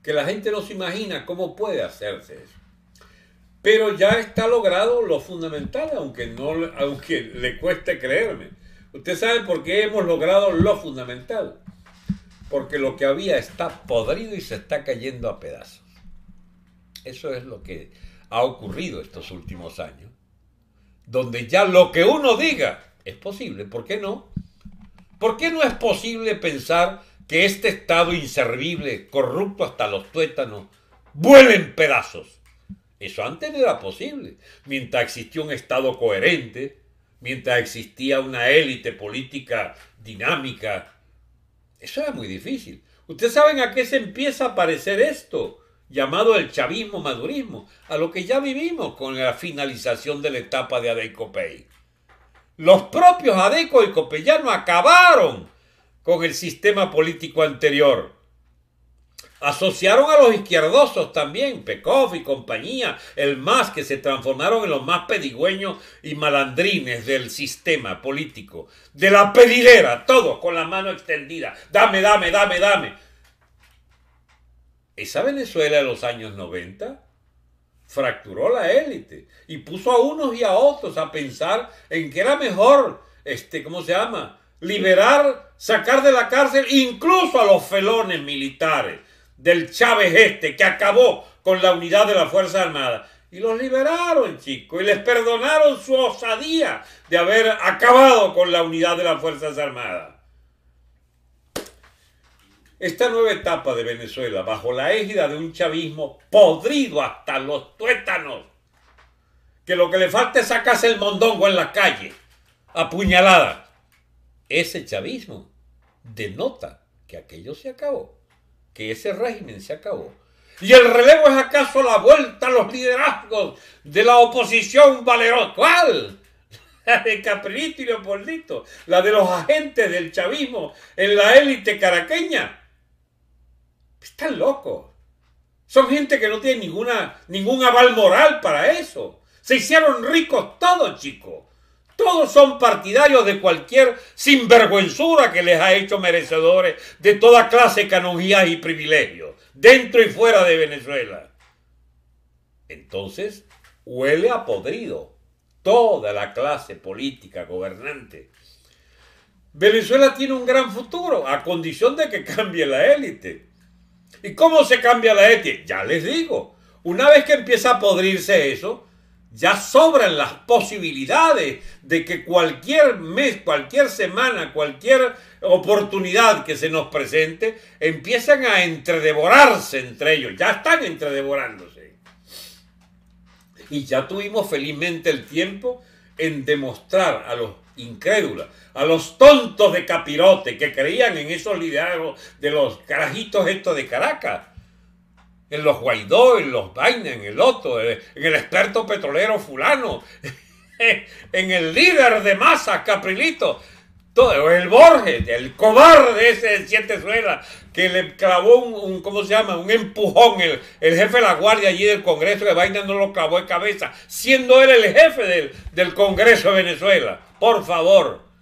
que la gente no se imagina cómo puede hacerse eso. Pero ya está logrado lo fundamental, aunque, no, aunque le cueste creerme. Usted sabe por qué hemos logrado lo fundamental. Porque lo que había está podrido y se está cayendo a pedazos. Eso es lo que ha ocurrido estos últimos años donde ya lo que uno diga es posible. ¿Por qué no? ¿Por qué no es posible pensar que este Estado inservible, corrupto hasta los tuétanos, vuele en pedazos? Eso antes no era posible. Mientras existía un Estado coherente, mientras existía una élite política dinámica, eso era muy difícil. ¿Ustedes saben a qué se empieza a parecer esto? llamado el chavismo-madurismo, a lo que ya vivimos con la finalización de la etapa de Adeco Pay. Los propios Adeco y Copellanos acabaron con el sistema político anterior. Asociaron a los izquierdosos también, Pekov y compañía, el MAS, que se transformaron en los más pedigüeños y malandrines del sistema político, de la pedidera, todos con la mano extendida, dame, dame, dame, dame esa Venezuela de los años 90 fracturó la élite y puso a unos y a otros a pensar en que era mejor, este, ¿cómo se llama? Liberar, sacar de la cárcel incluso a los felones militares del Chávez este que acabó con la unidad de la Fuerza Armada. Y los liberaron, chicos, y les perdonaron su osadía de haber acabado con la unidad de las Fuerzas Armadas. Esta nueva etapa de Venezuela, bajo la égida de un chavismo podrido hasta los tuétanos, que lo que le falta es sacarse el mondongo en la calle, apuñalada. Ese chavismo denota que aquello se acabó, que ese régimen se acabó. Y el relevo es acaso la vuelta a los liderazgos de la oposición valerosa. ¿Cuál? La de Caprilito y Leopoldito, la de los agentes del chavismo en la élite caraqueña están locos. Son gente que no tiene ninguna, ningún aval moral para eso. Se hicieron ricos todos, chicos. Todos son partidarios de cualquier sinvergüenzura que les ha hecho merecedores de toda clase de y privilegios, dentro y fuera de Venezuela. Entonces, huele a podrido toda la clase política gobernante. Venezuela tiene un gran futuro, a condición de que cambie la élite. ¿Y cómo se cambia la ética? Ya les digo, una vez que empieza a podrirse eso, ya sobran las posibilidades de que cualquier mes, cualquier semana, cualquier oportunidad que se nos presente, empiezan a entredevorarse entre ellos. Ya están entredevorándose. Y ya tuvimos felizmente el tiempo en demostrar a los incrédulos, a los tontos de capirote que creían en esos liderazgos de los carajitos estos de Caracas, en los Guaidó, en los Vaina, en el otro, en el experto petrolero fulano, en el líder de masa, Caprilito, todo, el Borges, el cobarde ese de Siete Suelas, que le clavó un, ¿cómo se llama? Un empujón, el, el, jefe de la guardia allí del Congreso de Vaina no lo clavó de cabeza, siendo él el jefe del, del Congreso de Venezuela. Por favor.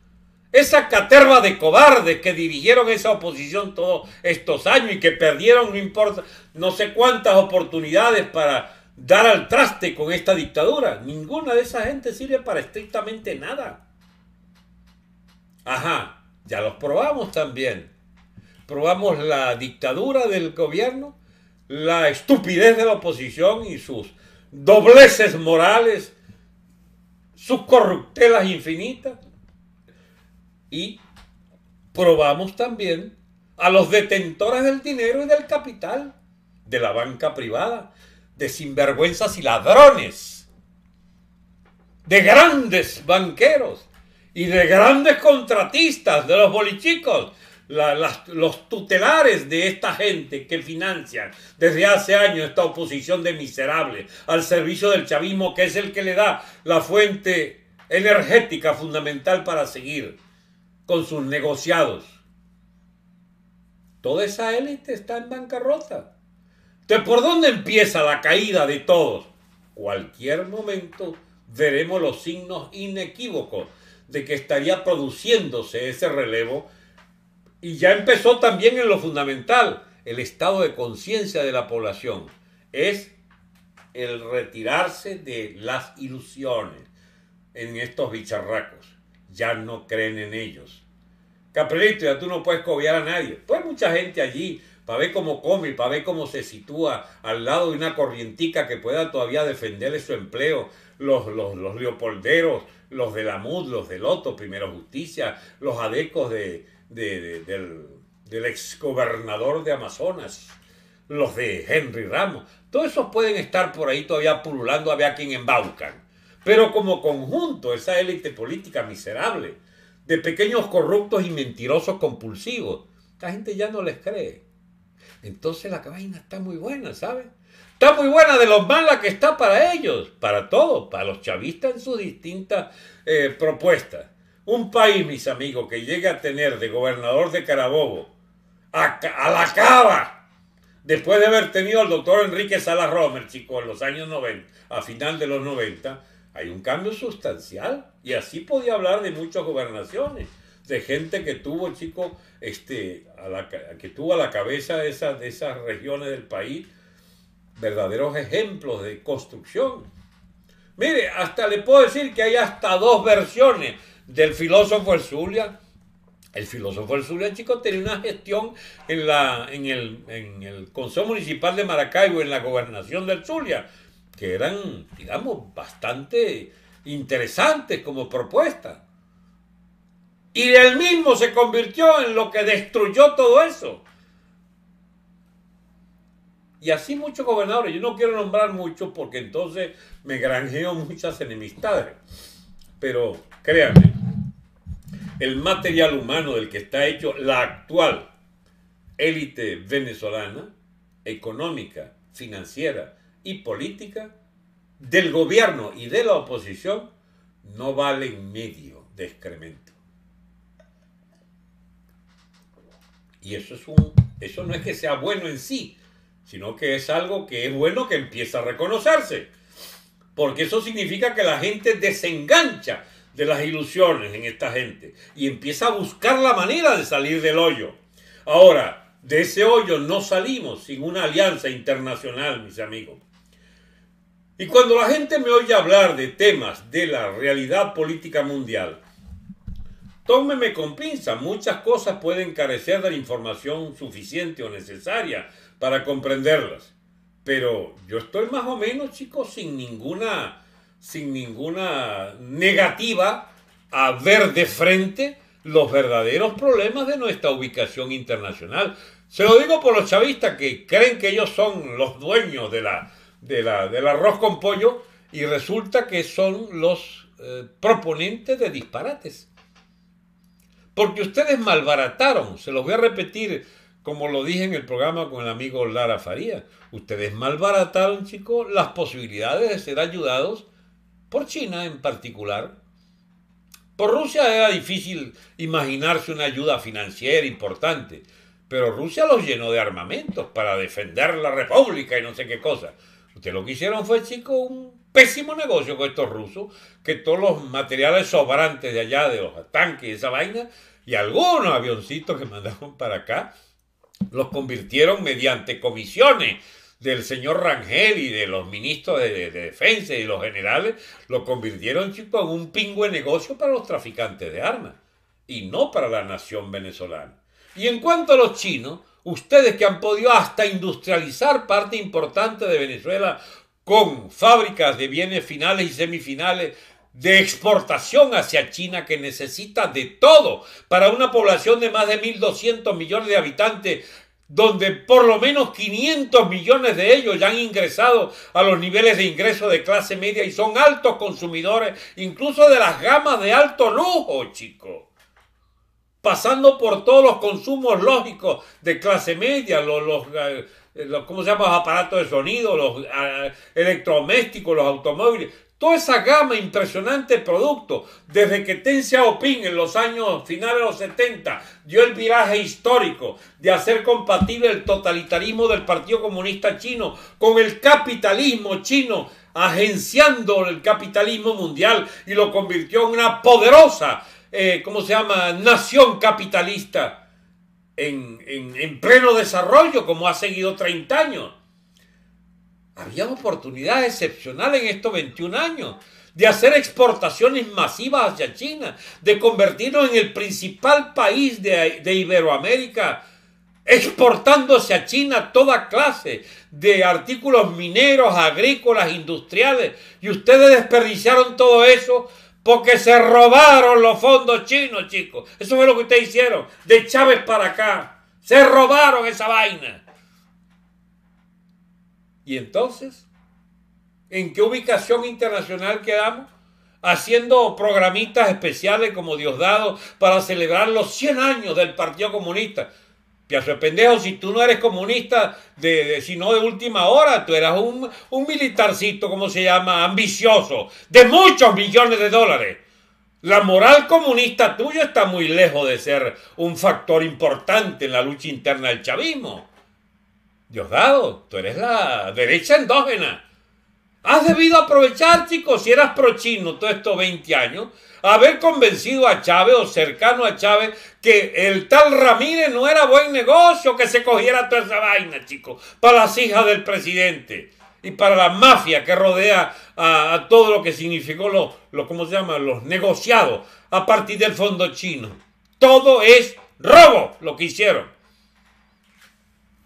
Esa caterva de cobardes que dirigieron esa oposición todos estos años y que perdieron no importa no sé cuántas oportunidades para dar al traste con esta dictadura. Ninguna de esa gente sirve para estrictamente nada. Ajá, ya los probamos también. Probamos la dictadura del gobierno, la estupidez de la oposición y sus dobleces morales, sus corruptelas infinitas. Y probamos también a los detentores del dinero y del capital, de la banca privada, de sinvergüenzas y ladrones, de grandes banqueros y de grandes contratistas, de los bolichicos, los tutelares de esta gente que financian desde hace años esta oposición de miserables al servicio del chavismo, que es el que le da la fuente energética fundamental para seguir con sus negociados. Toda esa élite está en bancarrota. Entonces, ¿por dónde empieza la caída de todos? Cualquier momento veremos los signos inequívocos de que estaría produciéndose ese relevo y ya empezó también en lo fundamental, el estado de conciencia de la población. Es el retirarse de las ilusiones en estos bicharracos. Ya no creen en ellos. Caprilito, ya tú no puedes cobiar a nadie. Pues mucha gente allí para ver cómo come, para ver cómo se sitúa al lado de una corrientica que pueda todavía defenderle su empleo. Los, los, los leopolderos, los de la MUD, los de Loto, Primero Justicia, los adecos de, del, del exgobernador de Amazonas, los de Henry Ramos. Todos esos pueden estar por ahí todavía pululando a ver a quién embaucan. Pero como conjunto, esa élite política miserable, de pequeños corruptos y mentirosos compulsivos. La gente ya no les cree. Entonces la vaina está muy buena, ¿sabes? Está muy buena de lo mala que está para ellos, para todos, para los chavistas en sus distintas eh, propuestas. Un país, mis amigos, que llegue a tener de gobernador de Carabobo a, la cava, después de haber tenido al doctor Enrique Salas Romer, chico, en los años 90, a final de los 90, hay un cambio sustancial. Y así podía hablar de muchas gobernaciones, de gente que tuvo, chico, este, a la, que tuvo a la cabeza de esas, de esas regiones del país verdaderos ejemplos de construcción. Mire, hasta le puedo decir que hay hasta dos versiones del filósofo El Zulia. El filósofo El Zulia, chicos, tenía una gestión en, la, en, el, en el Consejo Municipal de Maracaibo, en la gobernación del Zulia, que eran, digamos, bastante interesantes como propuesta. Y él mismo se convirtió en lo que destruyó todo eso. Y así muchos gobernadores. Yo no quiero nombrar muchos porque entonces me granjeo muchas enemistades. Pero créanme, el material humano del que está hecho la actual élite venezolana, económica, financiera y política, del gobierno y de la oposición, no vale medio de excremento. Y eso, es un, eso no es que sea bueno en sí, sino que es algo que es bueno que empieza a reconocerse. Porque eso significa que la gente desengancha de las ilusiones en esta gente y empieza a buscar la manera de salir del hoyo. Ahora, de ese hoyo no salimos sin una alianza internacional, mis amigos. Y cuando la gente me oye hablar de temas de la realidad política mundial, tómeme con pinza, muchas cosas pueden carecer de la información suficiente o necesaria para comprenderlas. Pero yo estoy más o menos, chicos, sin ninguna, sin ninguna negativa a ver de frente los verdaderos problemas de nuestra ubicación internacional. Se lo digo por los chavistas que creen que ellos son los dueños de la, de la, del arroz con pollo y resulta que son los eh, proponentes de disparates. Porque ustedes malbarataron, se los voy a repetir como lo dije en el programa con el amigo Lara Faría. Ustedes malbarataron, chicos, las posibilidades de ser ayudados por China en particular. Por Rusia era difícil imaginarse una ayuda financiera importante, pero Rusia los llenó de armamentos para defender la república y no sé qué cosa. Ustedes lo que hicieron fue, chicos, un pésimo negocio con estos rusos, que todos los materiales sobrantes de allá, de los tanques y esa vaina, y algunos avioncitos que mandaron para acá, los convirtieron mediante comisiones del señor Rangel y de los ministros de, defensa y los generales, lo convirtieron en un pingüe negocio para los traficantes de armas y no para la nación venezolana. Y en cuanto a los chinos, ustedes que han podido hasta industrializar parte importante de Venezuela con fábricas de bienes finales y semifinales de exportación hacia China que necesita de todo para una población de más de 1.200 millones de habitantes, donde por lo menos 500 millones de ellos ya han ingresado a los niveles de ingreso de clase media y son altos consumidores, incluso de las gamas de alto lujo, chicos. Pasando por todos los consumos lógicos de clase media, los, los, eh, ¿cómo se llama? Los aparatos de sonido, los eh, electrodomésticos, los automóviles, Toda esa gama impresionante de productos, desde que Deng Xiaoping en los años finales de los 70 dio el viraje histórico de hacer compatible el totalitarismo del Partido Comunista Chino con el capitalismo chino, agenciando el capitalismo mundial y lo convirtió en una poderosa, eh, ¿cómo se llama?, nación capitalista en, en pleno desarrollo, como ha seguido 30 años había oportunidad excepcional en estos 21 años de hacer exportaciones masivas hacia China, de convertirnos en el principal país de, Iberoamérica, exportando hacia China toda clase de artículos mineros, agrícolas, industriales. Y ustedes desperdiciaron todo eso porque se robaron los fondos chinos, chicos. Eso fue lo que ustedes hicieron, de Chávez para acá. Se robaron esa vaina. ¿Y entonces? ¿En qué ubicación internacional quedamos? Haciendo programitas especiales como Diosdado para celebrar los 100 años del Partido Comunista. Piazo de pendejo, si tú no eres comunista, de, sino de última hora, tú eras un, militarcito, como se llama, ambicioso, de muchos millones de dólares. La moral comunista tuya está muy lejos de ser un factor importante en la lucha interna del chavismo. Diosdado, tú eres la derecha endógena. Has debido aprovechar, chicos, si eras pro chino todos estos 20 años, haber convencido a Chávez o cercano a Chávez que el tal Ramírez no era buen negocio, que se cogiera toda esa vaina, chicos, para las hijas del presidente y para la mafia que rodea a, todo lo que significó lo, lo, ¿cómo se llama? Los negociados a partir del fondo chino. Todo es robo lo que hicieron.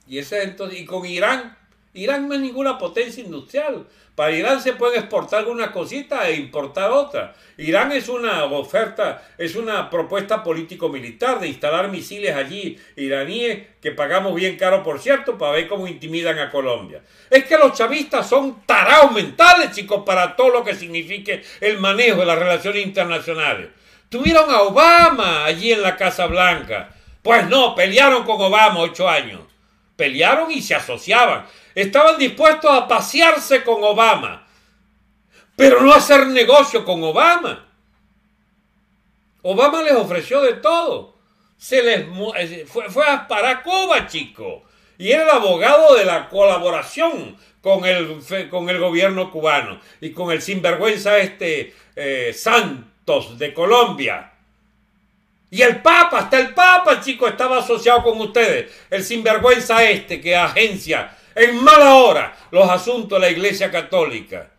Y, ese, entonces, y con Irán, Irán no es ninguna potencia industrial. Para Irán se pueden exportar algunas cositas e importar otras. Irán es una oferta, es una propuesta político-militar de instalar misiles allí iraníes que pagamos bien caro, por cierto, para ver cómo intimidan a Colombia. Es que los chavistas son tarados mentales, chicos, para todo lo que signifique el manejo de las relaciones internacionales. Tuvieron a Obama allí en la Casa Blanca. Pues no, pelearon con Obama ocho años. Pelearon y se asociaban estaban dispuestos a pasearse con Obama, pero no hacer negocio con Obama. Obama les ofreció de todo. Se les eh, fue, fue a para Cuba, chico. Y era el abogado de la colaboración con el, con el gobierno cubano y con el sinvergüenza este eh, Santos de Colombia. Y el Papa, hasta el Papa, chico, estaba asociado con ustedes. El sinvergüenza este que agencia en mala hora los asuntos de la Iglesia Católica.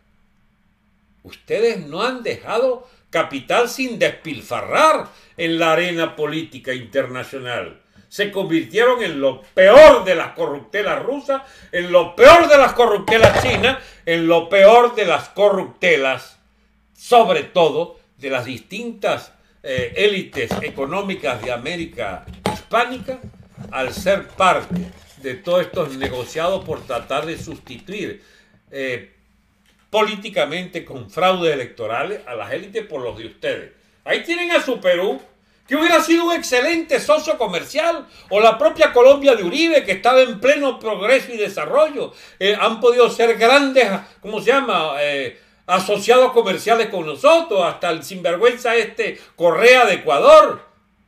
Ustedes no han dejado capital sin despilfarrar en la arena política internacional. Se convirtieron en lo peor de las corruptelas rusas, en lo peor de las corruptelas chinas, en lo peor de las corruptelas, sobre todo de las distintas eh, élites económicas de América hispánica, al ser parte de todos estos negociados por tratar de sustituir eh, políticamente con fraudes electorales a las élites por los de ustedes. Ahí tienen a su Perú, que hubiera sido un excelente socio comercial, o la propia Colombia de Uribe, que estaba en pleno progreso y desarrollo. Eh, han podido ser grandes, ¿cómo se llama? Eh, asociados comerciales con nosotros, hasta el sinvergüenza este Correa de Ecuador.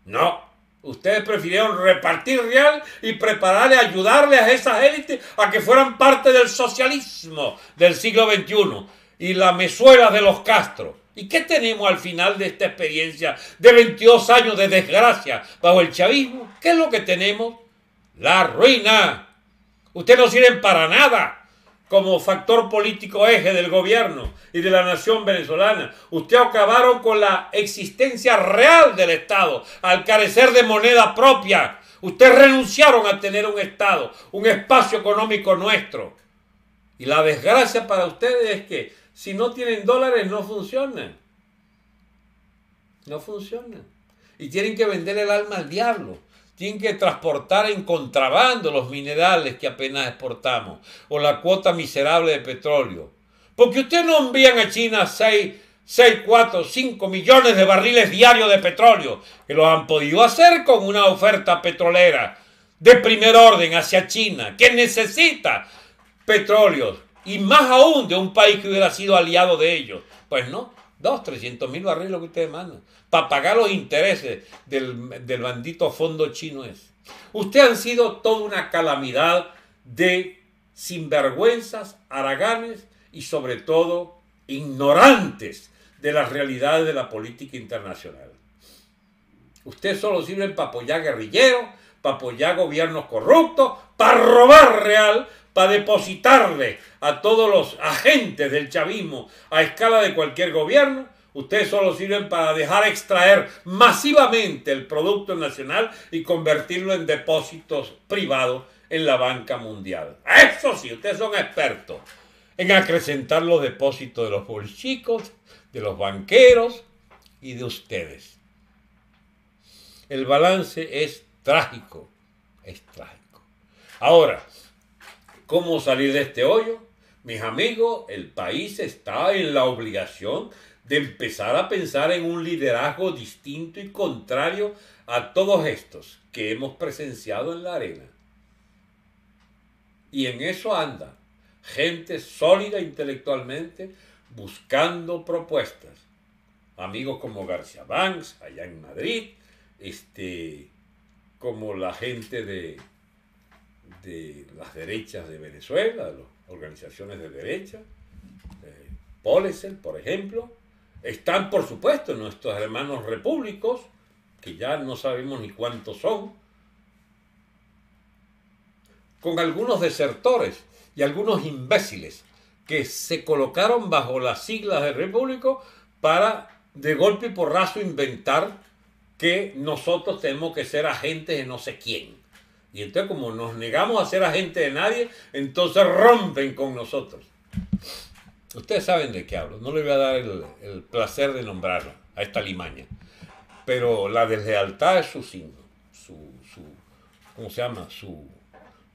No, Ustedes prefirieron repartir real y prepararle, ayudarle a esas élites a que fueran parte del socialismo del siglo XXI y la mesuela de los Castro. ¿Y qué tenemos al final de esta experiencia de 22 años de desgracia bajo el chavismo? ¿Qué es lo que tenemos? La ruina. Ustedes no sirven para nada como factor político eje del gobierno y de la nación venezolana. Ustedes acabaron con la existencia real del Estado al carecer de moneda propia. Ustedes renunciaron a tener un Estado, un espacio económico nuestro. Y la desgracia para ustedes es que si no tienen dólares no funcionan. No funcionan. Y tienen que vender el alma al diablo tienen que transportar en contrabando los minerales que apenas exportamos o la cuota miserable de petróleo. Porque ustedes no envían a China 6, 6, 4, 5 millones de barriles diarios de petróleo, que lo han podido hacer con una oferta petrolera de primer orden hacia China, que necesita petróleo, y más aún de un país que hubiera sido aliado de ellos. Pues no, dos, trescientos mil barriles que ustedes mandan para pagar los intereses del, del bandito fondo chino es. Ustedes han sido toda una calamidad de sinvergüenzas, haraganes y sobre todo ignorantes de las realidades de la política internacional. Ustedes solo sirven para apoyar guerrilleros, para apoyar gobiernos corruptos, para robar real, para depositarle a todos los agentes del chavismo a escala de cualquier gobierno Ustedes solo sirven para dejar extraer masivamente el Producto Nacional y convertirlo en depósitos privados en la banca mundial. Eso sí, ustedes son expertos en acrecentar los depósitos de los bolchicos, de los banqueros y de ustedes. El balance es trágico, es trágico. Ahora, ¿cómo salir de este hoyo? Mis amigos, el país está en la obligación de empezar a pensar en un liderazgo distinto y contrario a todos estos que hemos presenciado en la arena. Y en eso anda gente sólida intelectualmente buscando propuestas. Amigos como García Banks, allá en Madrid, este, como la gente de, de las derechas de Venezuela, las organizaciones de derecha, Polesel, por ejemplo. Están, por supuesto, nuestros hermanos repúblicos, que ya no sabemos ni cuántos son, con algunos desertores y algunos imbéciles que se colocaron bajo las siglas de repúblico para de golpe y porrazo inventar que nosotros tenemos que ser agentes de no sé quién. Y entonces como nos negamos a ser agentes de nadie, entonces rompen con nosotros. Ustedes saben de qué hablo, no le voy a dar el, placer de nombrarlo a esta limaña. Pero la deslealtad es su signo, su, su ¿cómo se llama? Su,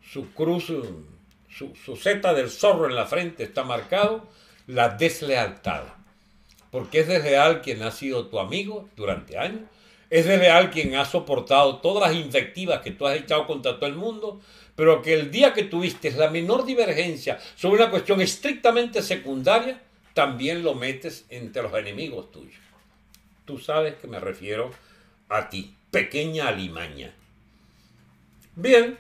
su cruz, su, su seta del zorro en la frente está marcado, la deslealtad. Porque es desleal quien ha sido tu amigo durante años, es desleal quien ha soportado todas las invectivas que tú has echado contra todo el mundo, pero que el día que tuviste la menor divergencia sobre una cuestión estrictamente secundaria, también lo metes entre los enemigos tuyos. Tú sabes que me refiero a ti, pequeña alimaña. Bien,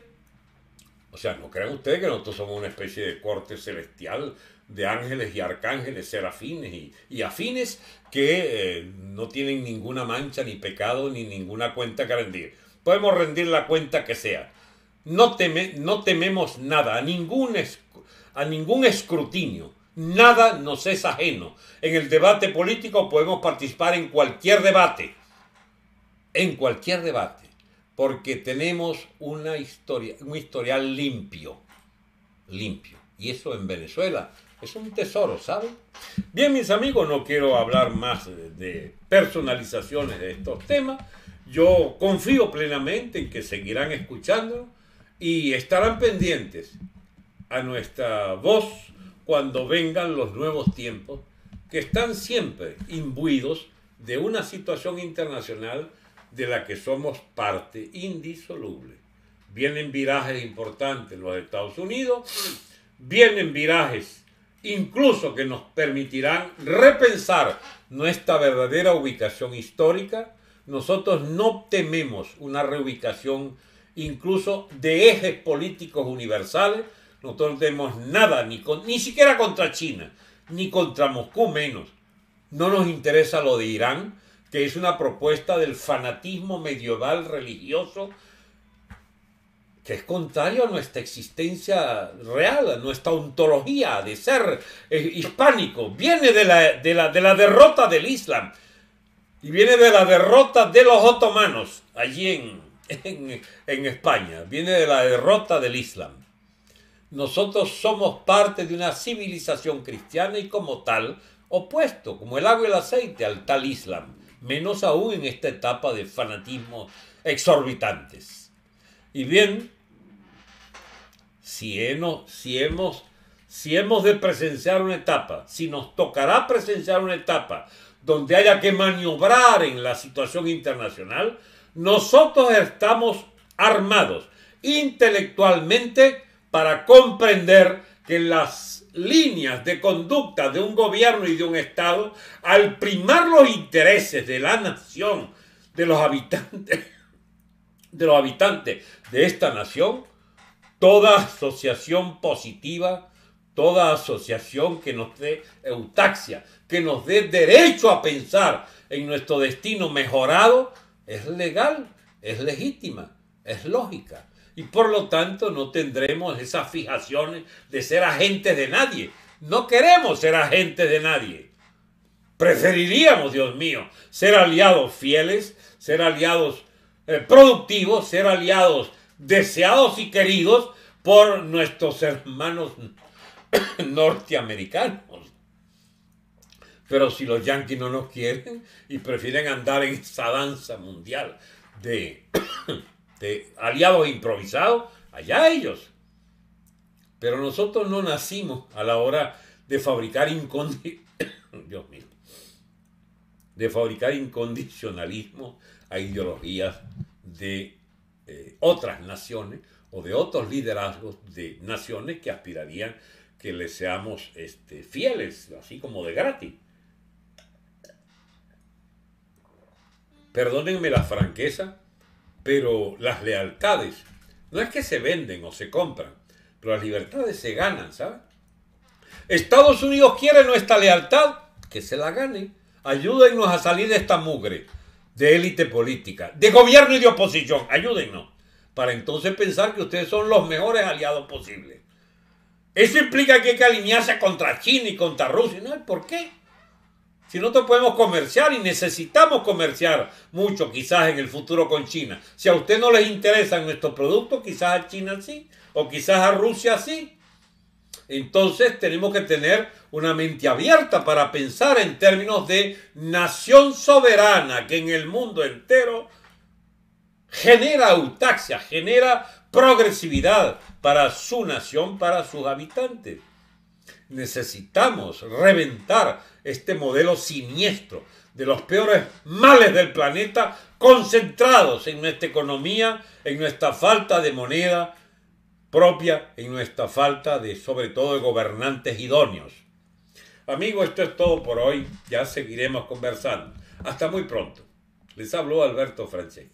o sea, no crean ustedes que nosotros somos una especie de corte celestial de ángeles y arcángeles, serafines y, afines que eh, no tienen ninguna mancha, ni pecado, ni ninguna cuenta que rendir. Podemos rendir la cuenta que sea. No, teme, no tememos nada, a ningún, a ningún escrutinio. Nada nos es ajeno. En el debate político podemos participar en cualquier debate. En cualquier debate. Porque tenemos una historia, un historial limpio. Limpio. Y eso en Venezuela es un tesoro, ¿saben? Bien, mis amigos, no quiero hablar más de personalizaciones de estos temas. Yo confío plenamente en que seguirán escuchando y estarán pendientes a nuestra voz cuando vengan los nuevos tiempos que están siempre imbuidos de una situación internacional de la que somos parte indisoluble. Vienen virajes importantes los Estados Unidos, vienen virajes incluso que nos permitirán repensar nuestra verdadera ubicación histórica, nosotros no tememos una reubicación incluso de ejes políticos universales, no tenemos nada, ni, ni siquiera contra China, ni contra Moscú menos. No nos interesa lo de Irán, que es una propuesta del fanatismo medieval religioso que es contrario a nuestra existencia real, a nuestra ontología de ser eh, hispánico. Viene de la, de, la, de la derrota del Islam y viene de la derrota de los otomanos allí en, en, España. Viene de la derrota del Islam. Nosotros somos parte de una civilización cristiana y como tal, opuesto, como el agua y el aceite al tal Islam, menos aún en esta etapa de fanatismo exorbitantes. Y bien, si hemos de presenciar una etapa, si nos tocará presenciar una etapa donde haya que maniobrar en la situación internacional, nosotros estamos armados intelectualmente para comprender que las líneas de conducta de un gobierno y de un Estado, al primar los intereses de la nación, de los habitantes, de los habitantes de esta nación, toda asociación positiva, toda asociación que nos dé eutaxia, que nos dé derecho a pensar en nuestro destino mejorado, es legal, es legítima, es lógica. Y por lo tanto no tendremos esas fijaciones de ser agentes de nadie. No queremos ser agentes de nadie. Preferiríamos, Dios mío, ser aliados fieles, ser aliados eh, productivos, ser aliados deseados y queridos por nuestros hermanos norteamericanos. Pero si los yanquis no nos quieren y prefieren andar en esa danza mundial de, aliados improvisados, allá ellos. Pero nosotros no nacimos a la hora de fabricar Dios mío, de fabricar incondicionalismo a ideologías de eh, otras naciones o de otros liderazgos de naciones que aspirarían que les seamos este, fieles, así como de gratis. Perdónenme la franqueza, pero las lealtades no es que se venden o se compran, pero las libertades se ganan, ¿sabes? Estados Unidos quiere nuestra lealtad, que se la gane. Ayúdennos a salir de esta mugre de élite política, de gobierno y de oposición. Ayúdennos. Para entonces pensar que ustedes son los mejores aliados posibles. Eso implica que hay que alinearse contra China y contra Rusia. No, ¿por qué? Si nosotros podemos comerciar y necesitamos comerciar mucho quizás en el futuro con China. Si a usted no les interesan nuestros productos, quizás a China sí, o quizás a Rusia sí. Entonces tenemos que tener una mente abierta para pensar en términos de nación soberana que en el mundo entero genera autaxia, genera progresividad para su nación, para sus habitantes. Necesitamos reventar este modelo siniestro de los peores males del planeta concentrados en nuestra economía, en nuestra falta de moneda propia, en nuestra falta de, sobre todo, de gobernantes idóneos. Amigos, esto es todo por hoy. Ya seguiremos conversando. Hasta muy pronto. Les habló Alberto Franceschi.